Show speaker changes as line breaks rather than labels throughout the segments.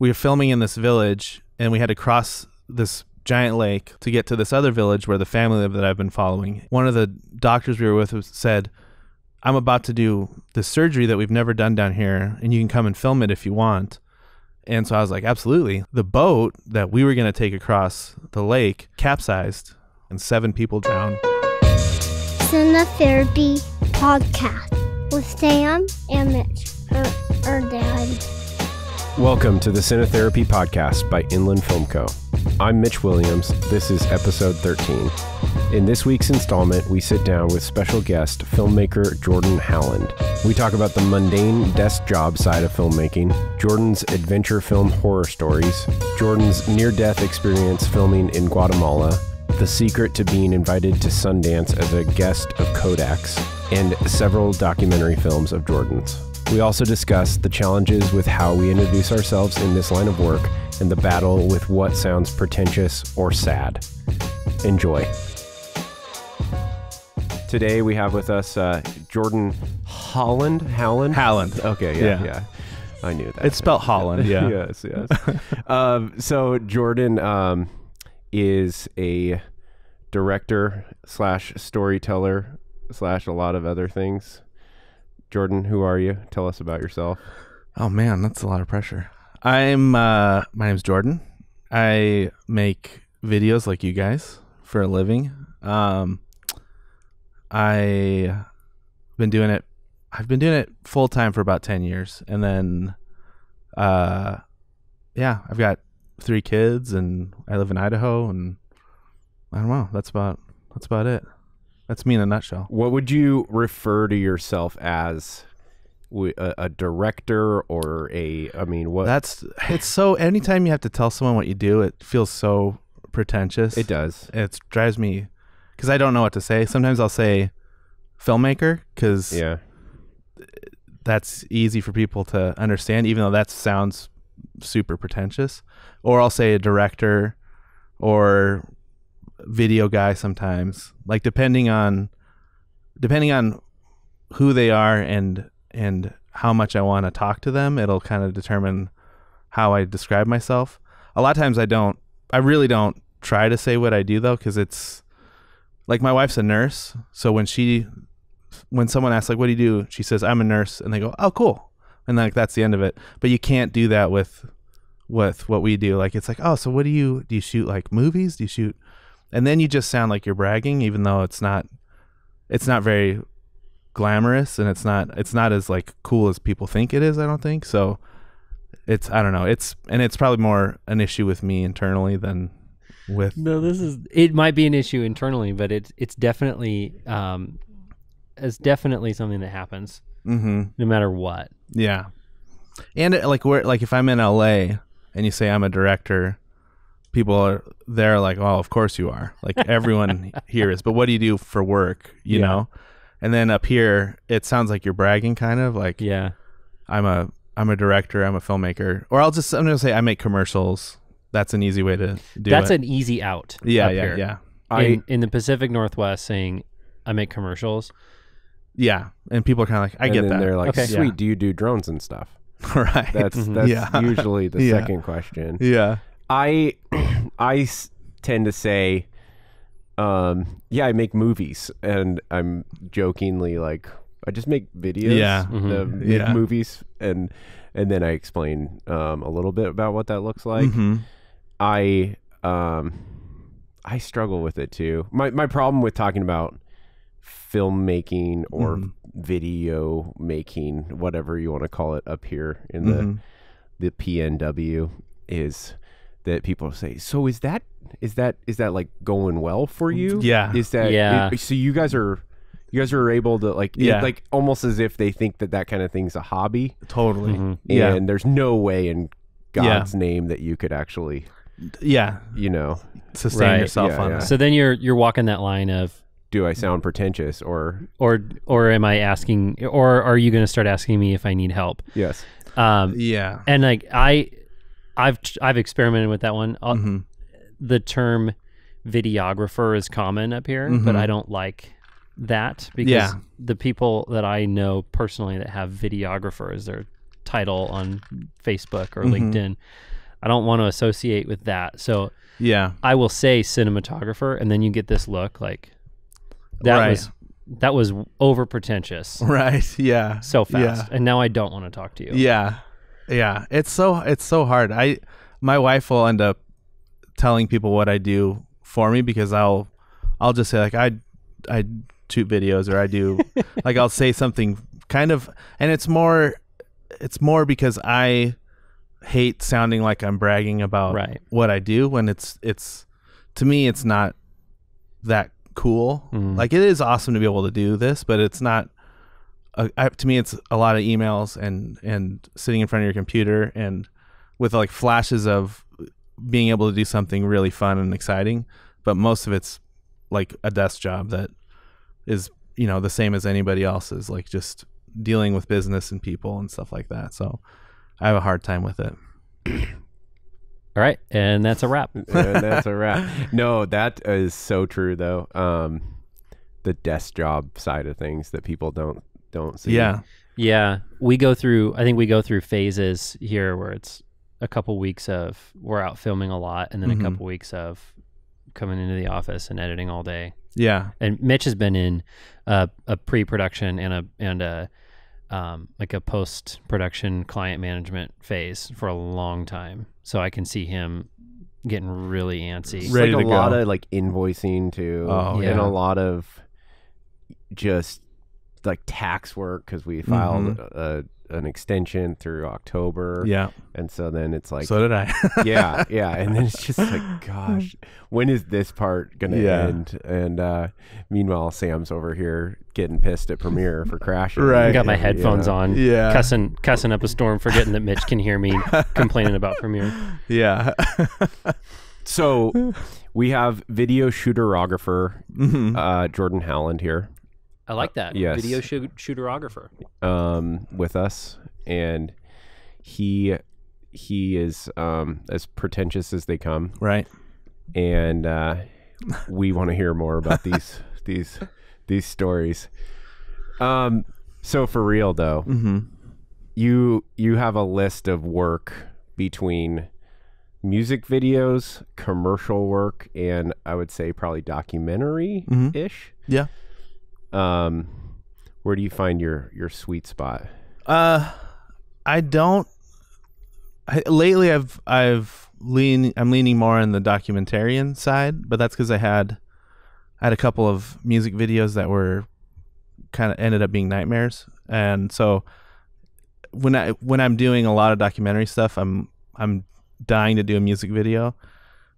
we were filming in this village and we had to cross this giant lake to get to this other village where the family lived that I've been following. One of the doctors we were with said, I'm about to do this surgery that we've never done down here, and you can come and film it if you want. And so I was like, absolutely. The boat that we were going to take across the lake capsized, and seven people drowned.
Cinetherapy Podcast with Sam and Mitch, or, or Dad.
Welcome to the Cinetherapy Podcast by Inland Film Co. I'm Mitch Williams. This is episode 13. In this week's installment, we sit down with special guest filmmaker Jordan Halland. We talk about the mundane desk job side of filmmaking, Jordan's adventure film horror stories, Jordan's near death experience filming in Guatemala, the secret to being invited to Sundance as a guest of Kodak's, and several documentary films of Jordan's. We also discuss the challenges with how we introduce ourselves in this line of work and the battle with what sounds pretentious or sad. Enjoy. Today we have with us uh, Jordan Holland. Howland?
Howland.
Okay, yeah,
Yeah.
yeah. I knew that.
It's spelled Holland, yeah.
yes, yes. um, so Jordan um, is a director slash storyteller slash a lot of other things. Jordan, who are you? Tell us about yourself.
Oh man, that's a lot of pressure. I'm uh my name's Jordan. I make videos like you guys for a living. Um I been doing it I've been doing it full time for about 10 years and then uh yeah, I've got 3 kids and I live in Idaho and I don't know, that's about that's about it. That's me in a nutshell.
What would you refer to yourself as? a director or a? I mean, what?
That's it's so anytime you have to tell someone what you do, it feels so pretentious.
it does.
it drives me because I don't know what to say. Sometimes I'll say filmmaker because
Yeah.
that's easy for people to understand, even though that sounds super pretentious. Or I'll say a director or video guy sometimes, like depending on depending on who they are and and how much I want to talk to them, it'll kind of determine how I describe myself. A lot of times I don't I really don't try to say what I do though cuz it's like my wife's a nurse, so when she when someone asks like what do you do, she says I'm a nurse and they go, "Oh, cool." And like that's the end of it. But you can't do that with with what we do. Like it's like, "Oh, so what do you do you shoot like movies? Do you shoot?" And then you just sound like you're bragging even though it's not it's not very glamorous and it's not it's not as like cool as people think it is, I don't think. So it's I don't know. It's and it's probably more an issue with me internally than with
No, this is it might be an issue internally, but it's it's definitely um it's definitely something that happens
mm-hmm.
no matter what.
Yeah. And it, like where like if I'm in LA and you say I'm a director, people are they're like, "Oh, of course you are." Like everyone here is. But what do you do for work, you
Yeah.
know? And then up here, it sounds like you're bragging kind of like
Yeah.
I'm a I'm a director, I'm a filmmaker. Or I'll just I'm going to say I make commercials. That's an easy way to do
That's
it.
an easy out.
yeah,
up
yeah,
here.
yeah.
I
in, in the Pacific Northwest saying I make commercials.
Yeah. And people are kind of like, I
and
get
then
that.
They're like,
Okay.
sweet.
Yeah.
Do you do drones and stuff?
right.
That's that's
Yeah.
usually the
Yeah.
second question.
yeah.
I I tend to say, um, yeah, I make movies, and I'm jokingly like, I just make videos,
Yeah.
the
Mhm.
make
Yeah.
movies, and and then I explain um, a little bit about what that looks like.
Mhm.
I um, I struggle with it too. My my problem with talking about filmmaking or
Mhm.
video making, whatever you want to call it, up here in the
Mhm.
the PNW is that people say, so is that is that is that like going well for you?
Yeah.
Is that
Yeah.
i- so you guys are you guys are able to like it-
Yeah.
like almost as if they think that that kind of thing's a hobby
Totally.
Mhm.
Yeah.
and there's no way in
Yeah.
God's name that you could actually,
Yeah.
you know,
Sustain
Right.
yourself
Yeah,
on
yeah.
that.
So then you're you're walking that line of
do I sound pretentious or
or or am I asking or are you going to start asking me if I need help?
yes.
Um
yeah.
and like I I've I've experimented with that one. Uh,
Mhm.
The term videographer is common up here, but
Mhm.
I don't like that because
Yeah.
the people that I know personally that have videographers their title on Facebook or
Mhm.
LinkedIn. I don't want to associate with that. So
Yeah.
I will say cinematographer, and then you get this look like that
Right.
was that was over pretentious
Right. Yeah.
so
Yeah.
fast, and now I don't want to talk to you.
Yeah. Yeah. It's so it's so hard. I my wife will end up telling people what I do for me because I'll I'll just say like I I shoot videos or I do like I'll say something kind of and it's more it's more because I hate sounding like I'm bragging about
Right.
what I do when it's it's to me it's not that cool.
Mhm.
Like it is awesome to be able to do this, but it's not uh, I, to me it's a lot of emails and and sitting in front of your computer and with like flashes of being able to do something really fun and exciting but most of it's like a desk job that is you know the same as anybody else's like just dealing with business and people and stuff like that so i have a hard time with it
All right, and that's a wrap.
and that's a wrap. No, that is so true though. Um, the desk job side of things that people don't don't see.
yeah
Yeah, we go through. I think we go through phases here where it's a couple weeks of we're out filming a lot, and then
Mhm.
a couple weeks of coming into the office and editing all day.
yeah
And Mitch has been in uh, a pre-production and a and a um, like a post-production client management phase for a long time, so I can see him getting really antsy.
It's
Ready
like
to
a lot of like invoicing too,
Oh,
and
yeah.
a lot of just like tax work because we filed a, an extension through October,
Mm-hmm. yeah
and so then it's like
so did i
yeah, yeah, and then it's just like, gosh, when is this part gonna
Yeah.
end? And uh, meanwhile, Sam's over here getting pissed at Premiere for crashing.
Right.
I got my headphones
yeah.
on,
Yeah.
cussing cussing up a storm, forgetting that Mitch can hear me complaining about Premiere.
yeah
So we have video shooterographer
Mhm.
uh, Jordan Halland here
I like that.
yes.
Video shoot- shooterographer.
um, with us, and he he is um, as pretentious as they come,
right
and uh, we want to hear more about these these these stories. Um, so for real though,
mm-hmm.
you you have a list of work between music videos, commercial work, and I would say probably documentary ish.
yeah
Um, where do you find your your sweet spot?
Uh, I don't. I, lately, I've I've lean I'm leaning more on the documentarian side, but that's because I had I had a couple of music videos that were kind of ended up being nightmares, and so when I when I'm doing a lot of documentary stuff, I'm I'm dying to do a music video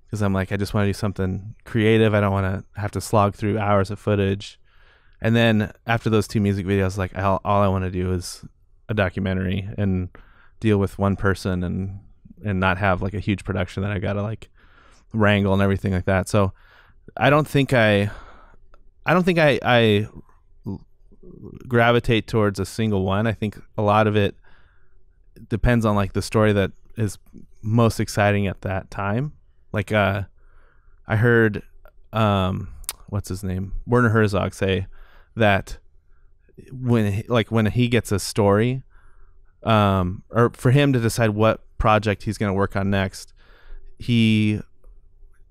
because I'm like I just want to do something creative. I don't want to have to slog through hours of footage. And then after those two music videos, like all, all I want to do is a documentary and deal with one person and and not have like a huge production that I gotta like wrangle and everything like that. So I don't think I I don't think I I gravitate towards a single one. I think a lot of it depends on like the story that is most exciting at that time. Like uh I heard um what's his name? Werner Herzog say that when he, like when he gets a story um or for him to decide what project he's going to work on next he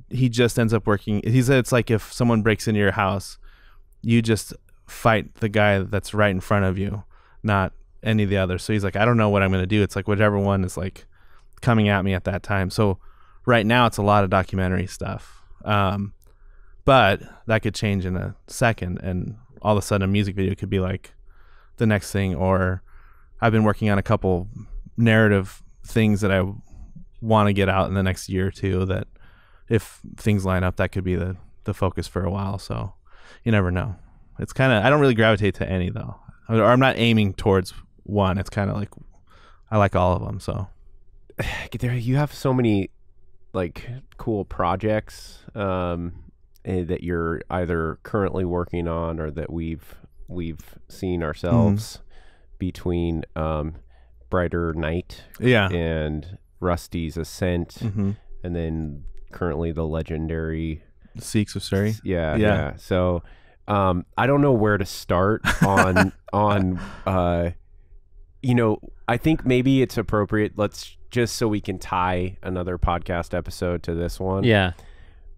he just ends up working he said it's like if someone breaks into your house you just fight the guy that's right in front of you not any of the others. So he's like i don't know what i'm going to do. It's like whichever one is like coming at me at that time. So right now it's a lot of documentary stuff um but that could change in a second and all of a sudden a music video could be like the next thing or i've been working on a couple narrative things that i want to get out in the next year or two that if things line up that could be the the focus for a while so you never know. It's kind of i don't really gravitate to any though. Or i'm not aiming towards one. It's kind of like i like all of them so.
There you have so many like cool projects um that you're either currently working on or that we've we've seen ourselves between um brighter night
yeah
and rusty's ascent
mm-hmm.
and then currently the legendary
Sikhs of Surrey.
yeah
Yeah.
yeah, so um i don't know where to start on on uh you know, I think maybe it's appropriate. Let's just so we can tie another podcast episode to this one.
Yeah.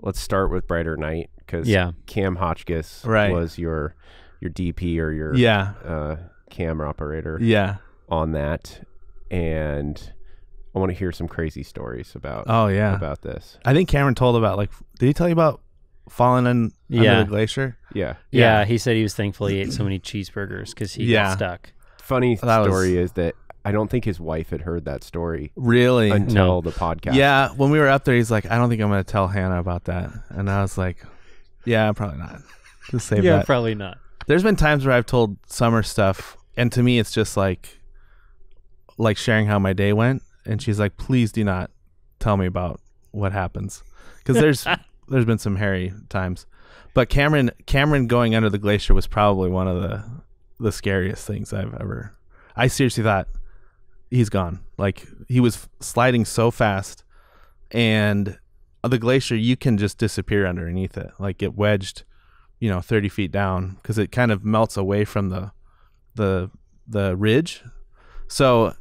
Let's start with Brighter Night because
Yeah.
Cam Hotchkiss
Right.
was your your DP or your
Yeah.
uh, camera operator
Yeah.
on that, and I want to hear some crazy stories about
Oh yeah.
about this.
I think Cameron told about like. Did he tell you about falling in
Yeah.
under the glacier?
Yeah.
Yeah.
Yeah.
He said he was thankful he ate so many cheeseburgers because he
Yeah.
got stuck.
Funny
That was-
story is that I don't think his wife had heard that story
Really?
until
No.
the podcast.
Yeah, when we were up there, he's like, "I don't think I'm going to tell Hannah about that," and I was like, "Yeah, probably not." Just save
Yeah,
that.
probably not.
There's been times where I've told Summer stuff, and to me, it's just like, like sharing how my day went, and she's like, "Please do not tell me about what happens," because there's there's been some hairy times, but Cameron Cameron going under the glacier was probably one of the the scariest things I've ever. I seriously thought he's gone. Like he was sliding so fast, and the glacier you can just disappear underneath it, like get wedged, you know, thirty feet down because it kind of melts away from the the the ridge. So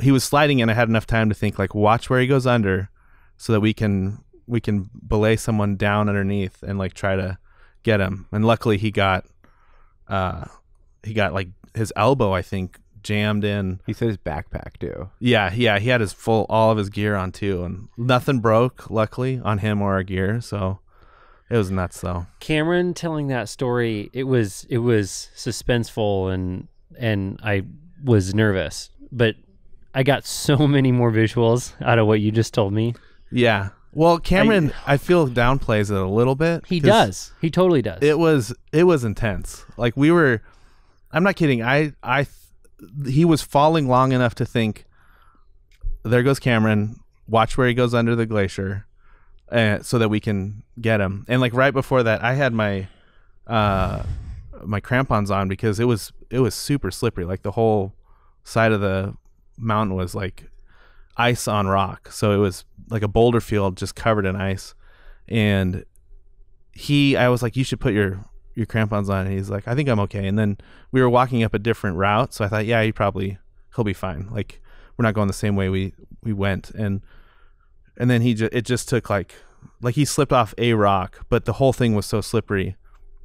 he was sliding, and I had enough time to think like, watch where he goes under, so that we can we can belay someone down underneath and like try to get him. And luckily, he got uh he got like his elbow, I think, jammed in
He said his backpack too.
yeah, yeah, he had his full all of his gear on too, and nothing broke, luckily, on him or our gear. So it was nuts, though.
Cameron telling that story, it was it was suspenseful and and I was nervous, but I got so many more visuals out of what you just told me.
Yeah. Well, Cameron, I, feel downplays it a little bit.
He does. He totally does.
It was it was intense. Like we were, I'm not kidding. I I he was falling long enough to think. There goes Cameron. Watch where he goes under the glacier, uh, so that we can get him. And like right before that, I had my uh my crampons on because it was it was super slippery. Like the whole side of the mountain was like ice on rock. So it was like a boulder field just covered in ice. And he I was like, You should put your your crampons on and he's like, I think I'm okay. And then we were walking up a different route, so I thought, Yeah, he probably he'll be fine. Like we're not going the same way we we went and and then he just it just took like like he slipped off a rock, but the whole thing was so slippery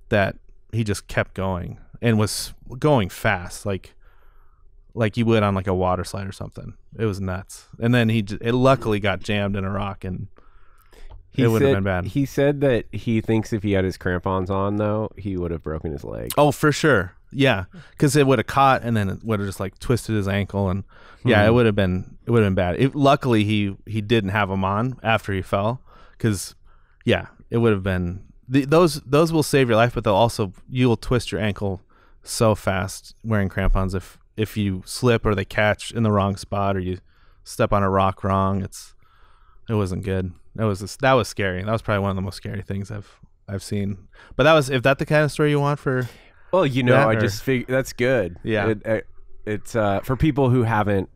that he just kept going and was going fast, like like you would on like a water slide or something. It was nuts. And then he it luckily got jammed in a rock and
He
It would've
said-
been bad.
He said that he thinks if he had his crampons on, though, he would have broken his leg.
oh for sure, yeah, because it would have caught and then it would have just like twisted his ankle and yeah, it hmm. would have been it would have been bad. It, luckily he he didn't have them on after he fell because yeah, it would have been the, those those will save your life, but they'll also you'll twist your ankle so fast wearing crampons if if you slip or they catch in the wrong spot or you step on a rock wrong. It's it wasn't good. That was that was scary. That was probably one of the most scary things I've I've seen. But that was if that the kind of story you want for
Well, you know,
That
I
or-
just fig- that's good.
Yeah.
It, it- it's uh, for people who haven't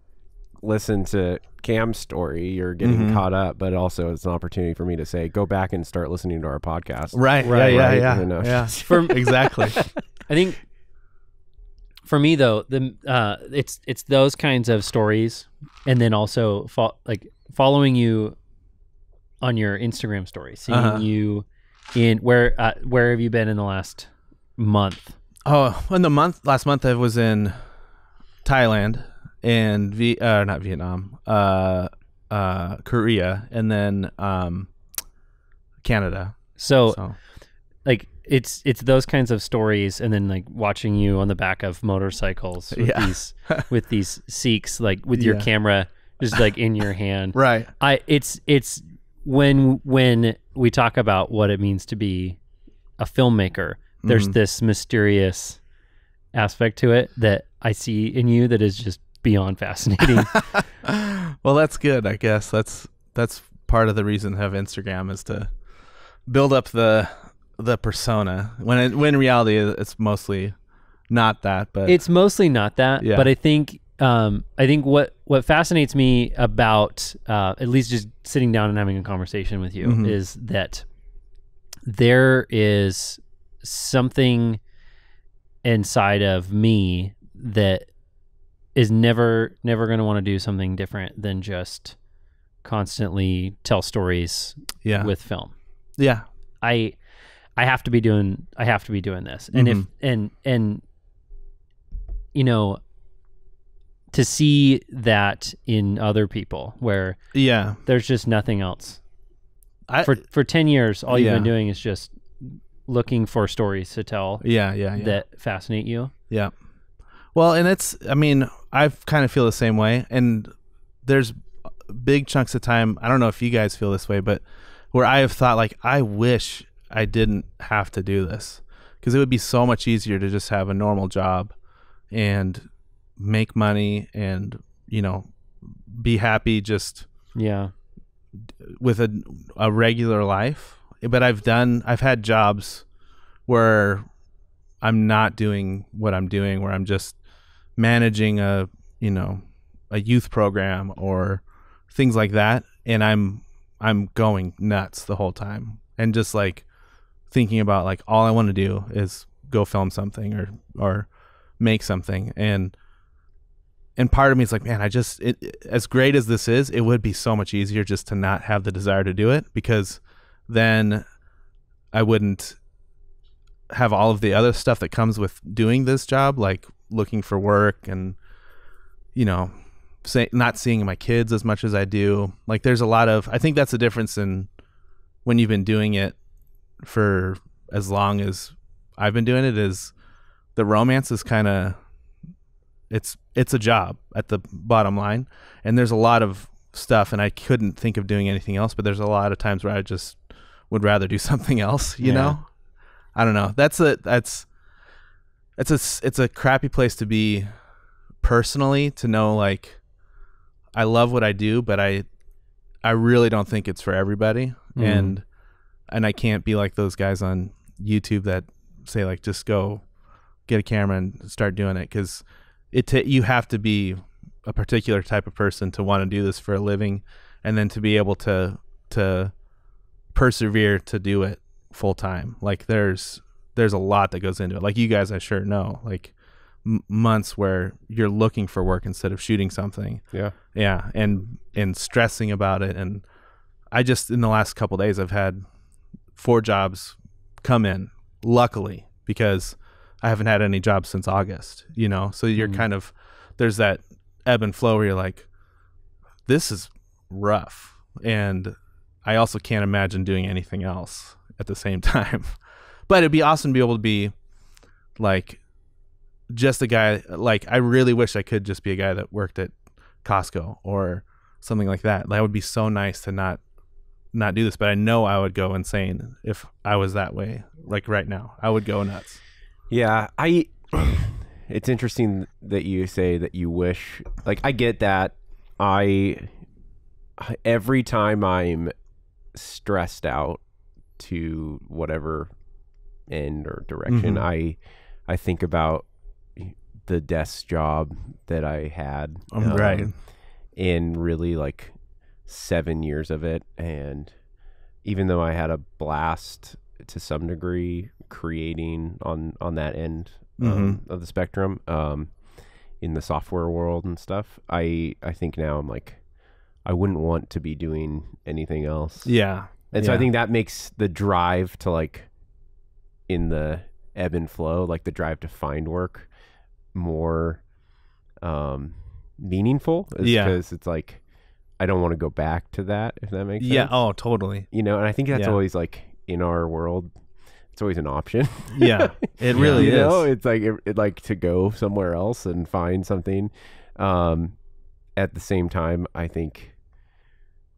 listened to Cam's story, you're getting
Mhm.
caught up, but also it's an opportunity for me to say, go back and start listening to our podcast.
right,
Right,
yeah,
right,
yeah, yeah, yeah.
For
exactly.
I think for me though, the uh, it's it's those kinds of stories, and then also fo- like following you on your Instagram story, seeing
Uh-huh.
you in where uh, where have you been in the last month?
Oh, in the month last month I was in Thailand and v uh, not Vietnam, uh, uh, Korea, and then um, Canada.
So,
So
like it's it's those kinds of stories, and then like watching you on the back of motorcycles with
Yeah.
these with these Sikhs, like with your
Yeah.
camera just like in your hand.
right,
I it's it's when when we talk about what it means to be a filmmaker, there's
Mhm.
this mysterious aspect to it that I see in you that is just beyond fascinating.
well, that's good. I guess that's that's part of the reason to have Instagram is to build up the the persona. When it, when in reality it's mostly not that, but
it's mostly not that,
Yeah.
but I think um, I think what what fascinates me about uh, at least just sitting down and having a conversation with you
Mhm.
is that there is something inside of me that is never never going to want to do something different than just constantly tell stories
Yeah.
with film.
yeah.
I I have to be doing I have to be doing this. And if
Mhm.
and and you know to see that in other people where
Yeah.
there's just nothing else.
I,
For for 10 years all you've been doing is just looking for stories to tell
yeah. Yeah. Yeah.
that fascinate you.
Yeah. Well, and it's I mean, I kind of feel the same way and there's big chunks of time, I don't know if you guys feel this way, but where I have thought like I wish I didn't have to do this because it would be so much easier to just have a normal job and make money and, you know, be happy just
Yeah.
with a a regular life. But I've done I've had jobs where I'm not doing what I'm doing where I'm just managing a, you know, a youth program or things like that and I'm I'm going nuts the whole time and just like thinking about like all I want to do is go film something or or make something and and part of me is like man I just it, as great as this is it would be so much easier just to not have the desire to do it because then I wouldn't have all of the other stuff that comes with doing this job like looking for work and you know say, not seeing my kids as much as I do. Like there's a lot of I think that's the difference in when you've been doing it for as long as I've been doing it is the romance is kind of it's it's a job at the bottom line and there's a lot of stuff and I couldn't think of doing anything else but there's a lot of times where I just would rather do something else you
Yeah.
know I don't know that's a that's it's a it's a crappy place to be personally to know like I love what I do but I I really don't think it's for everybody
Mhm.
and and I can't be like those guys on YouTube that say like just go get a camera and start doing it cuz it ta you have to be a particular type of person to want to do this for a living and then to be able to to persevere to do it full time like there's there's a lot that goes into it. Like you guys I sure know like m- months where you're looking for work instead of shooting something.
Yeah.
yeah and and stressing about it. And i just in the last couple days i've had four jobs come in luckily because i haven't had any jobs since august you know so you're
Mhm.
kind of there's that ebb and flow where you're like this is rough and i also can't imagine doing anything else at the same time but it'd be awesome to be able to be like just a guy like I really wish I could just be a guy that worked at Costco or something like that. That would be so nice to not not do this, but I know I would go insane if I was that way. Like right now, I would go nuts.
Yeah, I. It's interesting that you say that you wish. Like, I get that. I every time I'm stressed out to whatever end or direction,
Mhm.
I I think about the desk job that I had.
Um, right.
In really like seven years of it, and even though I had a blast to some degree creating on on that end um, of the spectrum um, in the software world and stuff, I I think now I'm like I wouldn't want to be doing anything else.
Yeah.
And so I think that makes the drive to like in the ebb and flow, like the drive to find work more um meaningful.
Yeah.
Because it's like I don't want to go back to that, if that makes
Yeah.
sense.
Yeah, oh, totally.
You know, and I think that's
Yeah.
always like in our world, it's always an option.
Yeah. It really
you
is.
know, it's like it, it like to go somewhere else and find something. Um, at the same time, I think,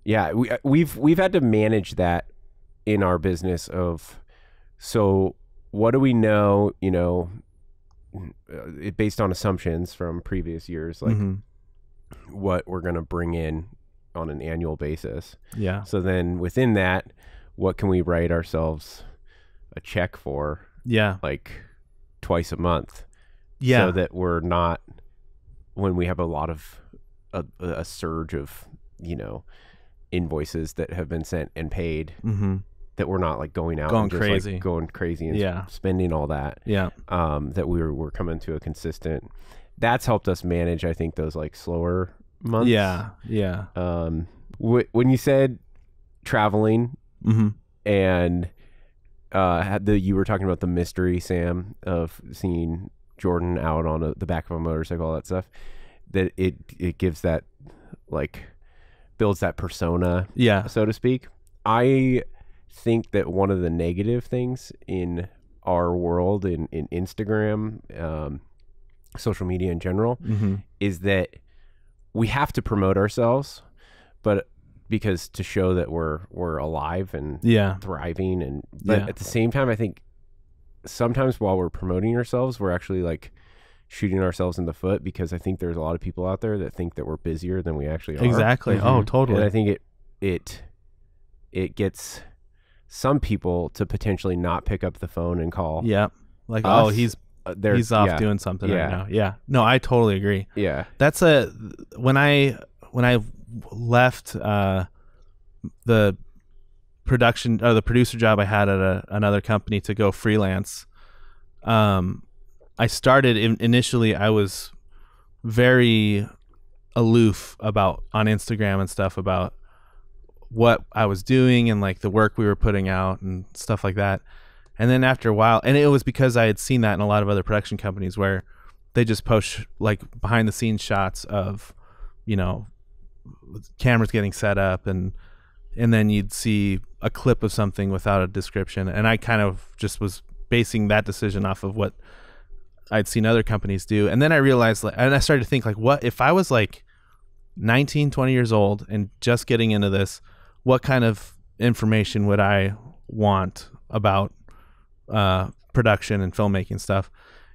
yeah, we uh, we've we've had to manage that in our business of, so what do we know? You know, uh, it, based on assumptions from previous years, like
Mhm.
what we're gonna bring in on an annual basis.
Yeah.
So then within that, what can we write ourselves a check for?
Yeah.
like twice a month
Yeah.
so that we're not when we have a lot of a, a surge of you know invoices that have been sent and paid
mm-hmm.
that we're not like going out
Going
and just,
crazy.
like, going crazy and
Yeah.
spending all that
Yeah.
um that we're we're coming to a consistent that's helped us manage. I think those like slower months.
Yeah, yeah.
Um, wh- when you said traveling
Mm-hmm.
and uh, the you were talking about the mystery, Sam, of seeing Jordan out on a, the back of a motorcycle, all that stuff. That it it gives that like builds that persona,
Yeah,
so to speak. I think that one of the negative things in our world in in Instagram, um, social media in general,
mm-hmm.
is that we have to promote ourselves, but because to show that we're we're alive and
yeah,
thriving and but
Yeah.
at the same time I think sometimes while we're promoting ourselves we're actually like shooting ourselves in the foot because I think there's a lot of people out there that think that we're busier than we actually are.
exactly. Oh,
Mhm.
totally.
And I think it it it gets some people to potentially not pick up the phone and call.
yeah, like oh, he's
Uh,
he's off
yeah,
doing something
Yeah.
right now. Yeah, no, I totally agree.
Yeah.
That's a when I when I left uh, the production or the producer job I had at a, another company to go freelance. Um, I started in, initially. I was very aloof about on Instagram and stuff about what I was doing and like the work we were putting out and stuff like that. And then after a while, and it was because I had seen that in a lot of other production companies where they just post like behind the scenes shots of, you know, cameras getting set up and and then you'd see a clip of something without a description. And I kind of just was basing that decision off of what I'd seen other companies do. And then I realized like and I started to think like what if I was like 19, 20 years old and just getting into this, what kind of information would I want about uh, production and filmmaking stuff?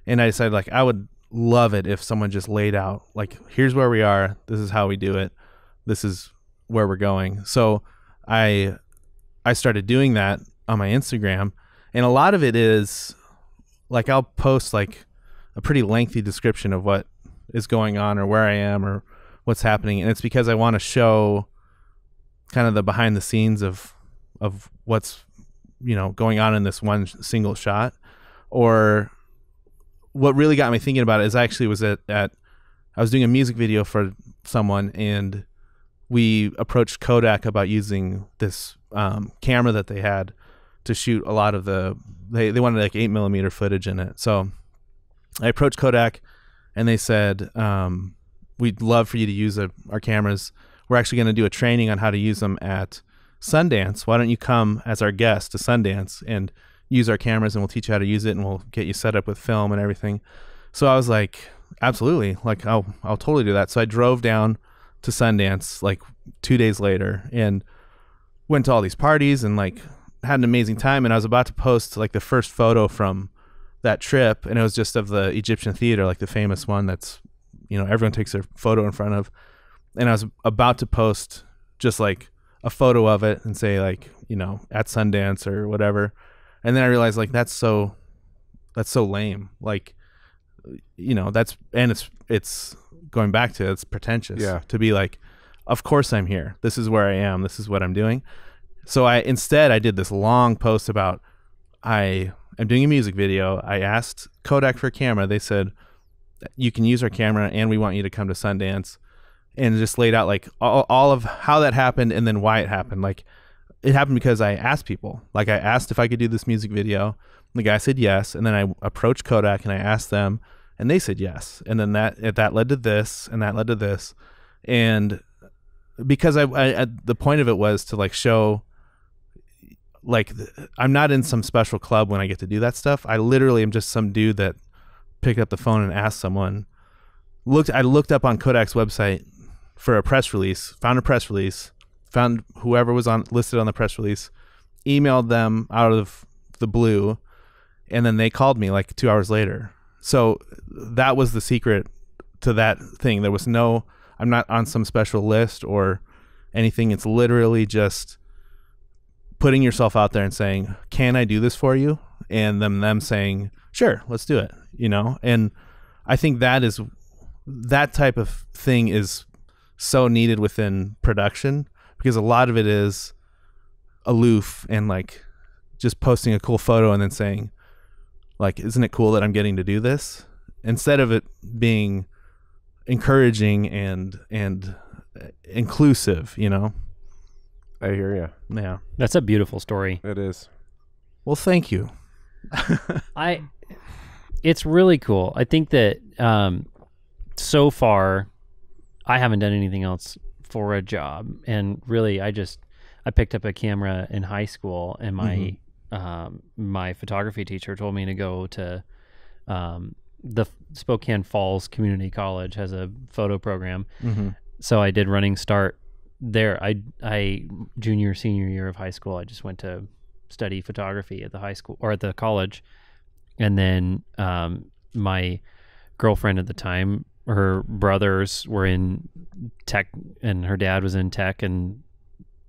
And I decided like I would love it if someone just laid out like here's where we are, this is how we do it, this is where we're going. So I I started doing that on my Instagram, and a lot of it is like I'll post like a pretty lengthy description of what is going on or where I am or what's happening, and it's because I want to show kind of the behind the scenes of of what's you know going on in this one single shot or what really got me thinking about it is I actually was at, at I was doing a music video for someone and we approached Kodak about using this um, camera that they had to shoot a lot of the they, they wanted like eight millimeter footage in it. So I approached Kodak and they said um, we'd love for you to use a, our cameras. We're actually going to do a training on how to use them at Sundance. Why don't you come as our guest to Sundance and use our cameras and we'll teach you how to use it and we'll get you set up with film and everything. So I was like absolutely. Like I'll I'll totally do that. So I drove down to Sundance like two days later and went to all these parties and like had an amazing time. And I was about to post like the first photo from that trip. And it was just of the Egyptian theater like the famous one that's you know everyone takes their photo in front of. And I was about to post just like a photo of it and say like you know at Sundance or whatever. And then I realized like that's so that's so lame. Like you know that's and it's it's going back to it's pretentious
Yeah.
to be like of course I'm here. This is where I am. This is what I'm doing. So I instead I did this long post about I am doing a music video. I asked Kodak for a camera. They said you can use our camera and we want you to come to Sundance. And just laid out like all, all of how that happened and then why it happened. Like it happened because I asked people. Like I asked if I could do this music video. The guy said yes. And then I approached Kodak and I asked them and they said yes and then that that led to this and that led to this and because I, I, I the point of it was to like show like I'm not in some special club when I get to do that stuff. I literally am just some dude that picked up the phone and asked someone. Looked I looked up on Kodak's website for a press release, found a press release, found whoever was on listed on the press release, emailed them out of the blue, and then they called me like 2 hours later. So that was the secret to that thing. There was no I'm not on some special list or anything. It's literally just putting yourself out there and saying, "Can I do this for you?" and them them saying, "Sure, let's do it." You know, and I think that is that type of thing is so needed within production because a lot of it is aloof and like just posting a cool photo and then saying like isn't it cool that I'm getting to do this instead of it being encouraging and and uh, inclusive, you know.
I hear you.
Yeah.
That's a beautiful story.
It is.
Well, thank you.
I it's really cool. I think that um so far I haven't done anything else for a job and really I just I picked up a camera in high school and my um my photography teacher told me to go to um the Spokane Falls Community College has a photo program.
Mm-hmm.
So I did running start there. I I junior senior year of high school I just went to study photography at the high school or at the college and then um, my girlfriend at the time her brothers were in tech and her dad was in tech and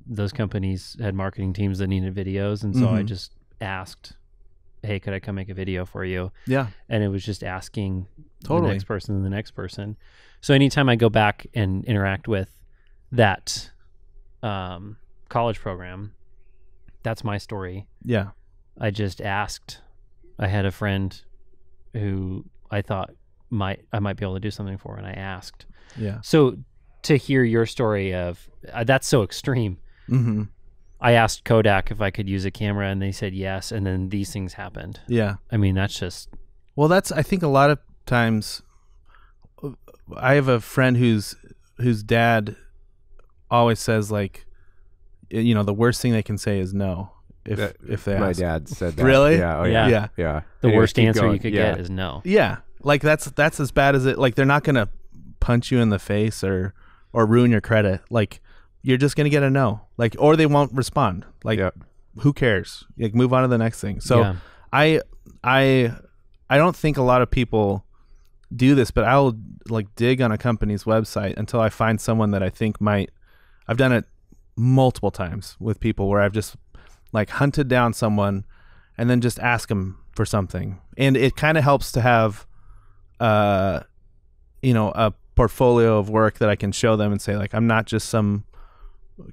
those companies had marketing teams that needed videos and so i
Mhm.
just asked hey could i come make a video for you
Yeah.
and it was just asking the next person and the next person so anytime i go back and interact with that um, college program that's my story
Yeah.
I just asked. I had a friend who I thought might I might be able to do something for, and I asked.
Yeah.
So to hear your story of uh, that's so extreme.
Mm-hmm.
I asked Kodak if I could use a camera, and they said yes, and then these things happened.
Yeah.
I mean, that's just
Well, that's I think a lot of times I have a friend whose whose dad always says like you know, the worst thing they can say is no if
That-
if they
My
ask.
dad said that.
Really?
Yeah. Oh,
Yeah.
yeah.
Yeah.
Yeah.
the
Anyways,
worst answer
going.
you could
yeah.
get is no.
Yeah. Like that's that's as bad as it like they're not going to punch you in the face or or ruin your credit. Like you're just going to get a no. Like or they won't respond. Like
Yeah.
who cares? Like move on to the next thing. So
Yeah.
I I I don't think a lot of people do this, but I'll like dig on a company's website until I find someone that I think might I've done it multiple times with people where I've just like hunted down someone and then just ask them for something. And it kind of helps to have uh you know, a portfolio of work that I can show them and say like I'm not just some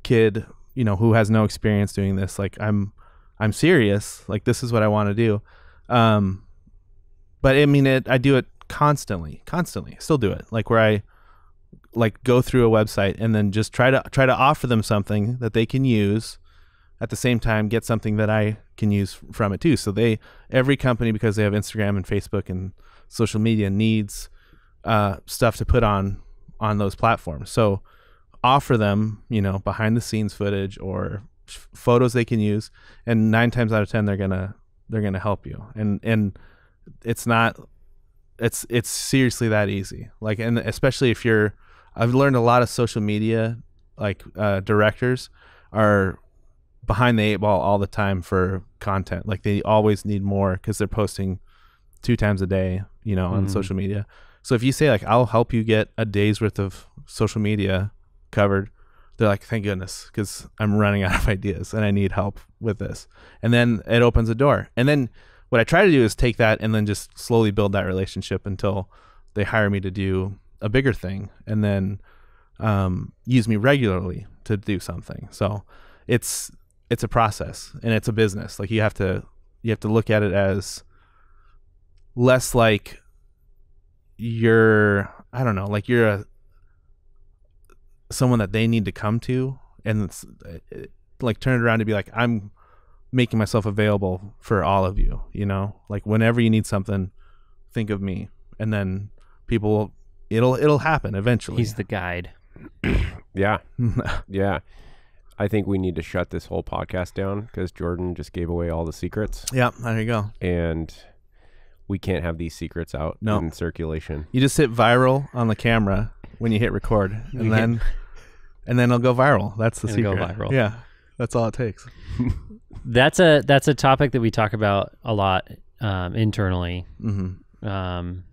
kid, you know, who has no experience doing this. Like I'm I'm serious. Like this is what I want to do. Um, but I mean, it. I do it constantly, constantly. Still do it. Like where I like go through a website and then just try to try to offer them something that they can use. At the same time, get something that I can use from it too. So they every company because they have Instagram and Facebook and social media needs uh, stuff to put on on those platforms. So offer them, you know, behind the scenes footage or f- photos they can use, and nine times out of ten they're gonna they're gonna help you. And and it's not it's it's seriously that easy. Like and especially if you're I've learned a lot of social media like uh, directors are behind the eight ball all the time for content. Like they always need more because they're posting two times a day, you know, on
Mhm.
social media. So if you say like I'll help you get a day's worth of social media covered, they're like thank goodness because I'm running out of ideas and I need help with this. And then it opens a door. And then what I try to do is take that and then just slowly build that relationship until they hire me to do a bigger thing and then um, use me regularly to do something. So it's it's a process and it's a business. Like you have to you have to look at it as less like you're I don't know, like you're a someone that they need to come to and it's it, like turn it around to be like I'm making myself available for all of you, you know? Like whenever you need something, think of me. And then people will it'll it'll happen eventually.
He's the guide.
Yeah. Yeah. I think we need to shut this whole podcast down because Jordan just gave away all the secrets
yeah, there you go.
and we can't have these secrets out
No.
in circulation.
You just hit viral on the camera when you hit record, and
You hit-
then and then it'll go viral. That's the
It'll go
secret.
viral.
Yeah, that's all it takes.
That's a that's a topic that we talk about a lot um, internally.
hmm
Um,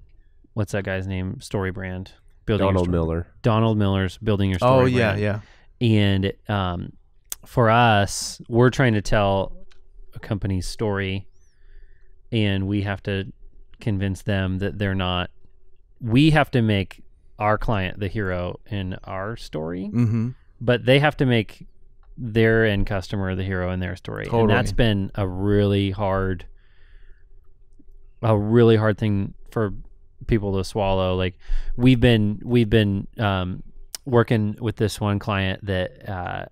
what's that guy's name? Story brand. Building
Donald
Story-
Miller.
Donald Miller's building your story.
Oh yeah,
brand.
yeah.
And um, for us, we're trying to tell a company's story, and we have to convince them that they're not. We have to make our client the hero in our story,
hmm
but they have to make their end customer the hero in their story.
Totally.
And that's been a really hard, a really hard thing for people to swallow. Like we've been we've been um, working with this one client that uh,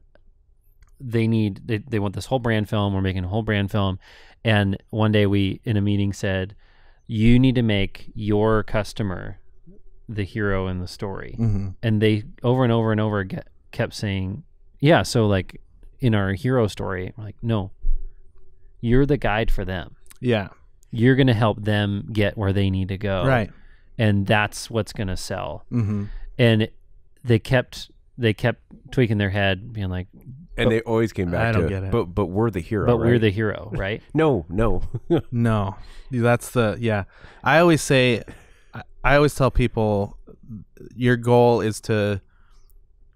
they need they, they want this whole brand film. We're making a whole brand film, and one day we in a meeting said, "You need to make your customer the hero in the story."
hmm
and they over and over and over get, kept saying, "Yeah, so like in our hero story, like, no, you're the guide for them.
Yeah.
You're going to help them get where they need to go,
Right.
And that's what's going to sell."
Mm-hmm.
And they kept they kept tweaking their head, being like,
and they always came back
I don't
to
get it.
but but we're the hero
"But we're the hero, right?"
no no
No, that's the yeah. I always say, I, I always tell people, your goal is to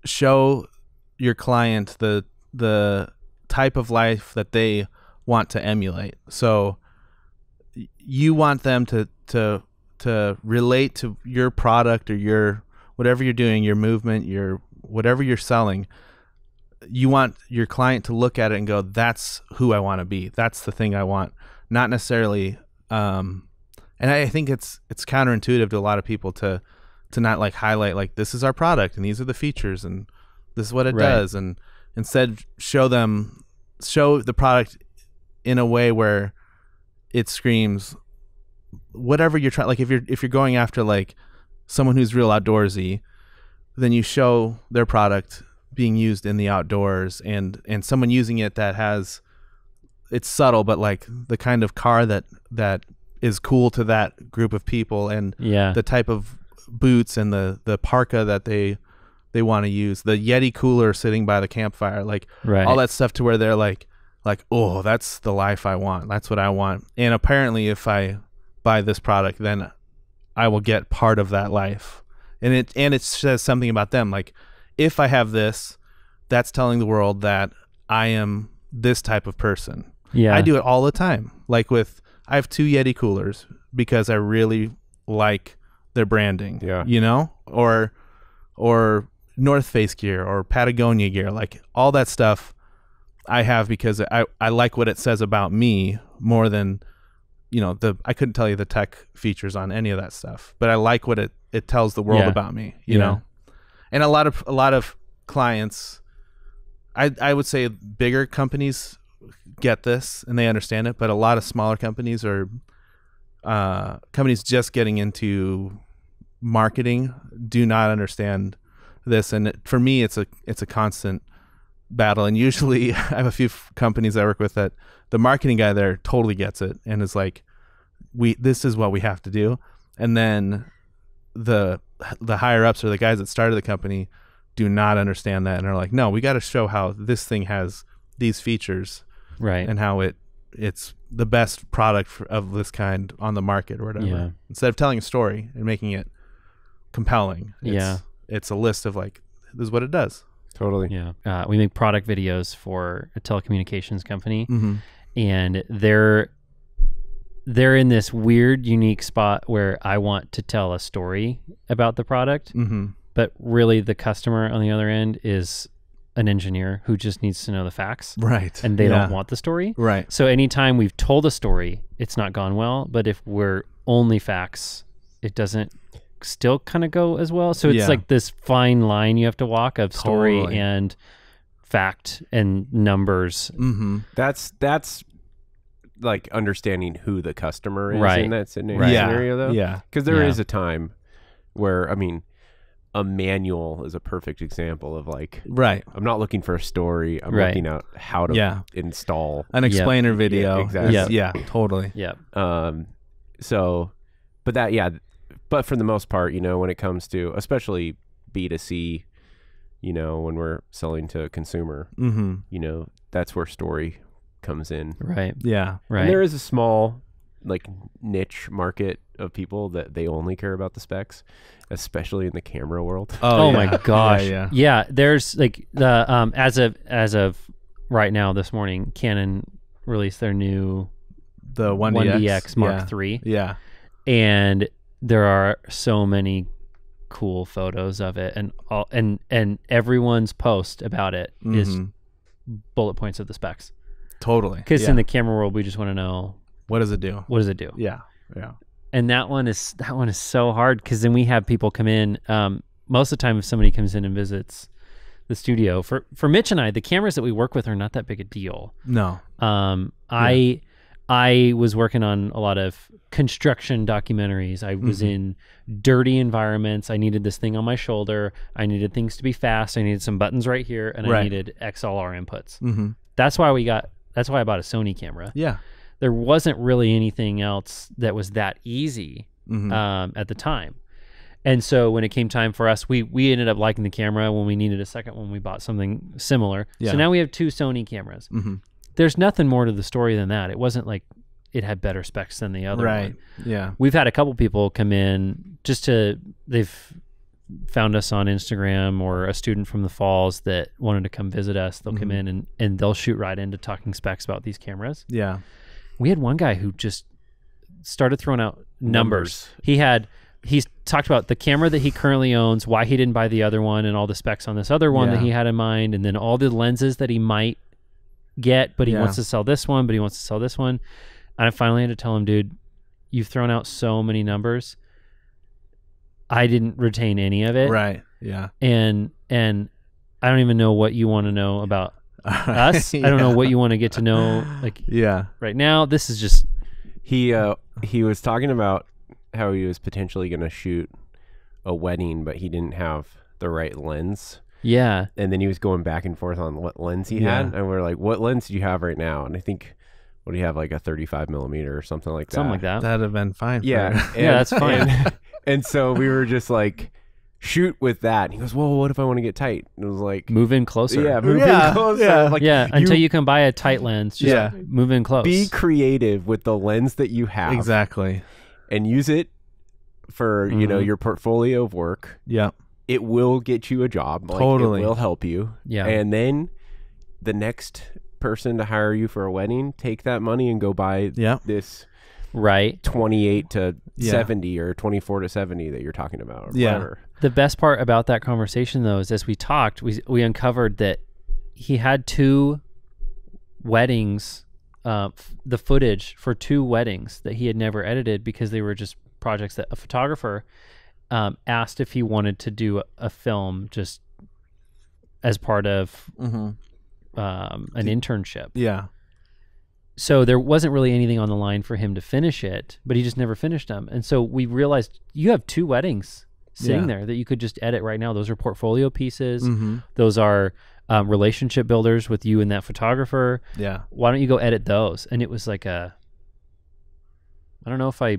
show your client the the type of life that they want to emulate. So you want them to to to relate to your product or your whatever you're doing, your movement, your whatever you're selling. You want your client to look at it and go, "That's who I want to be. That's the thing I want." Not necessarily. Um, and I think it's it's counterintuitive to a lot of people to to not like highlight like this is our product and these are the features and this is what it
Right.
does and instead show them show the product in a way where it screams whatever you're trying like if you're if you're going after like someone who's real outdoorsy then you show their product being used in the outdoors and and someone using it that has it's subtle but like the kind of car that that is cool to that group of people and
Yeah,
the type of boots and the the parka that they they want to use the yeti cooler sitting by the campfire like
right.
all that stuff to where they're like like oh that's the life i want. That's what i want. And apparently if i buy this product then i will get part of that life. And it and it says something about them like if i have this that's telling the world that i am this type of person
yeah,
I do it all the time. Like with I have two Yeti coolers because I really like their branding.
Yeah.
You know? Or or North Face gear or Patagonia gear. Like all that stuff I have because I, I like what it says about me more than you know, the I couldn't tell you the tech features on any of that stuff. But I like what it, it tells the world
Yeah.
about me, you
Yeah.
know? And a lot of a lot of clients I I would say bigger companies get this and they understand it, but a lot of smaller companies are uh, companies just getting into marketing do not understand this, and it, for me, it's a it's a constant battle. And usually, I have a few companies I work with that the marketing guy there totally gets it and is like, "We this is what we have to do," and then the the higher ups or the guys that started the company do not understand that and are like, "No, we got to show how this thing has these features."
right.
and how it it's the best product for, of this kind on the market or whatever.
Yeah.
Instead of telling a story and making it compelling, it's,
Yeah.
it's a list of like this is what it does.
totally
yeah, uh, we make product videos for a telecommunications company,
Mm-hmm.
and they're they're in this weird, unique spot where I want to tell a story about the product,
Mm-hmm.
but really the customer on the other end is an engineer who just needs to know the facts
Right.
and they
Yeah.
don't want the story.
Right.
So anytime we've told a story, it's not gone well, but if we're only facts, it doesn't still kind of go as well. So it's
Yeah.
like this fine line you have to walk of story
Totally.
and fact and numbers.
Mm-hmm.
that's that's like understanding who the customer is
Right.
in that scena-
Right.
Scenario though
Yeah.
because there is
Yeah.
a time where i mean a manual is a perfect example of like
Right.
i'm not looking for a story i'm
Right.
looking at how to
Yeah.
install
An explainer video.
exactly.
is- Yeah. Totally.
Yeah.
um so but that yeah but for the most part you know when it comes to especially b2c you know when we're selling to a consumer
Mm-hmm.
you know that's where story comes in
Right.
Yeah.
Right.
And there is a small like niche market of people that they only care about the specs, especially in the camera world.
oh
yeah.
my gosh.
Yeah. yeah.
there's like the um as of as of right now this morning, Canon released their new
The one DX,
1DX Mark
yeah.
III.
Yeah.
and there are so many cool photos of it and all and and everyone's post about it is
Mhm.
bullet points of the specs
Totally.
because
yeah.
in the camera world we just want to know
what does it do?
what does it do
Yeah. Yeah.
and that one is that one is so hard because then we have people come in. Um, most of the time, if somebody comes in and visits the studio for for Mitch and I, the cameras that we work with are not that big a deal.
No.
Um, I I was working on a lot of construction documentaries. I was
Mhm.
in dirty environments. I needed this thing on my shoulder. I needed things to be fast. I needed some buttons right here, and I needed XLR inputs.
Mm-hmm.
That's why we got. That's why I bought a Sony camera.
Yeah.
There wasn't really anything else that was that easy
Mm-hmm.
um, at the time. And so when it came time for us, we we ended up liking the camera. When we needed a second one, we bought something similar.
Yeah.
So now we have two Sony cameras.
mm-hmm.
There's nothing more to the story than that. It wasn't like it had better specs than the other
Right.
one.
Yeah.
We've had a couple people come in just to they've found us on Instagram or a student from the falls that wanted to come visit us. They'll come
Mhm.
in and, and they'll shoot right into talking specs about these cameras.
Yeah.
We had one guy who just started throwing out numbers.
Numbers.
He had he's talked about the camera that he currently owns, why he didn't buy the other one, and all the specs on this other one that he had in mind, and then all the lenses that he might get, but he
Yeah.
wants to sell this one, but he wants to sell this one. And I finally had to tell him, dude, you've thrown out so many numbers. I didn't retain any of it.
Right. Yeah.
And and I don't even know what you want to know about us. I don't know what you want to get to know like
Yeah.
right now. This is just
He uh he was talking about how he was potentially going to shoot a wedding, but he didn't have the right lens.
yeah.
And then he was going back and forth on what lens he
Yeah.
had, and we're like, "What lens do you have right now?" And I think, what do you have, like a 35 millimeter or something like that?
Something like that.
That'd have been fine. for-
Yeah,
Yeah, that's fine.
And, and so we were just like, "Shoot with that." And he goes, "Well, what if I want to get tight?" And it was like,
Move in closer.
"Yeah, move
Yeah,
in closer."
yeah.
Like,
yeah, until you can buy a tight lens, just
Yeah.
move in close.
be creative with the lens that you have,
Exactly.
and use it for you know
Mhm.
your portfolio of work.
Yeah.
It will get you a job. Like,
Totally.
it will help you.
yeah,
And then the next person to hire you for a wedding, take that money and go buy
Yep.
this
right.
28 to
Yeah.
70 or 24 to 70 that you're talking about or
Yeah.
whatever.
The best part about that conversation, though, is as we talked, we we uncovered that he had two weddings, uh, f- the footage for two weddings that he had never edited because they were just projects that a photographer um, asked if he wanted to do a, a film just as part of
Mm-hmm.
um, an internship.
Yeah.
So there wasn't really anything on the line for him to finish it, but he just never finished them. And so we realized you have two weddings sitting
Yeah.
there that you could just edit right now. Those are portfolio pieces.
Mm-hmm.
Those are um, relationship builders with you and that photographer.
Yeah.
Why don't you go edit those? And it was like a, I don't know if I, I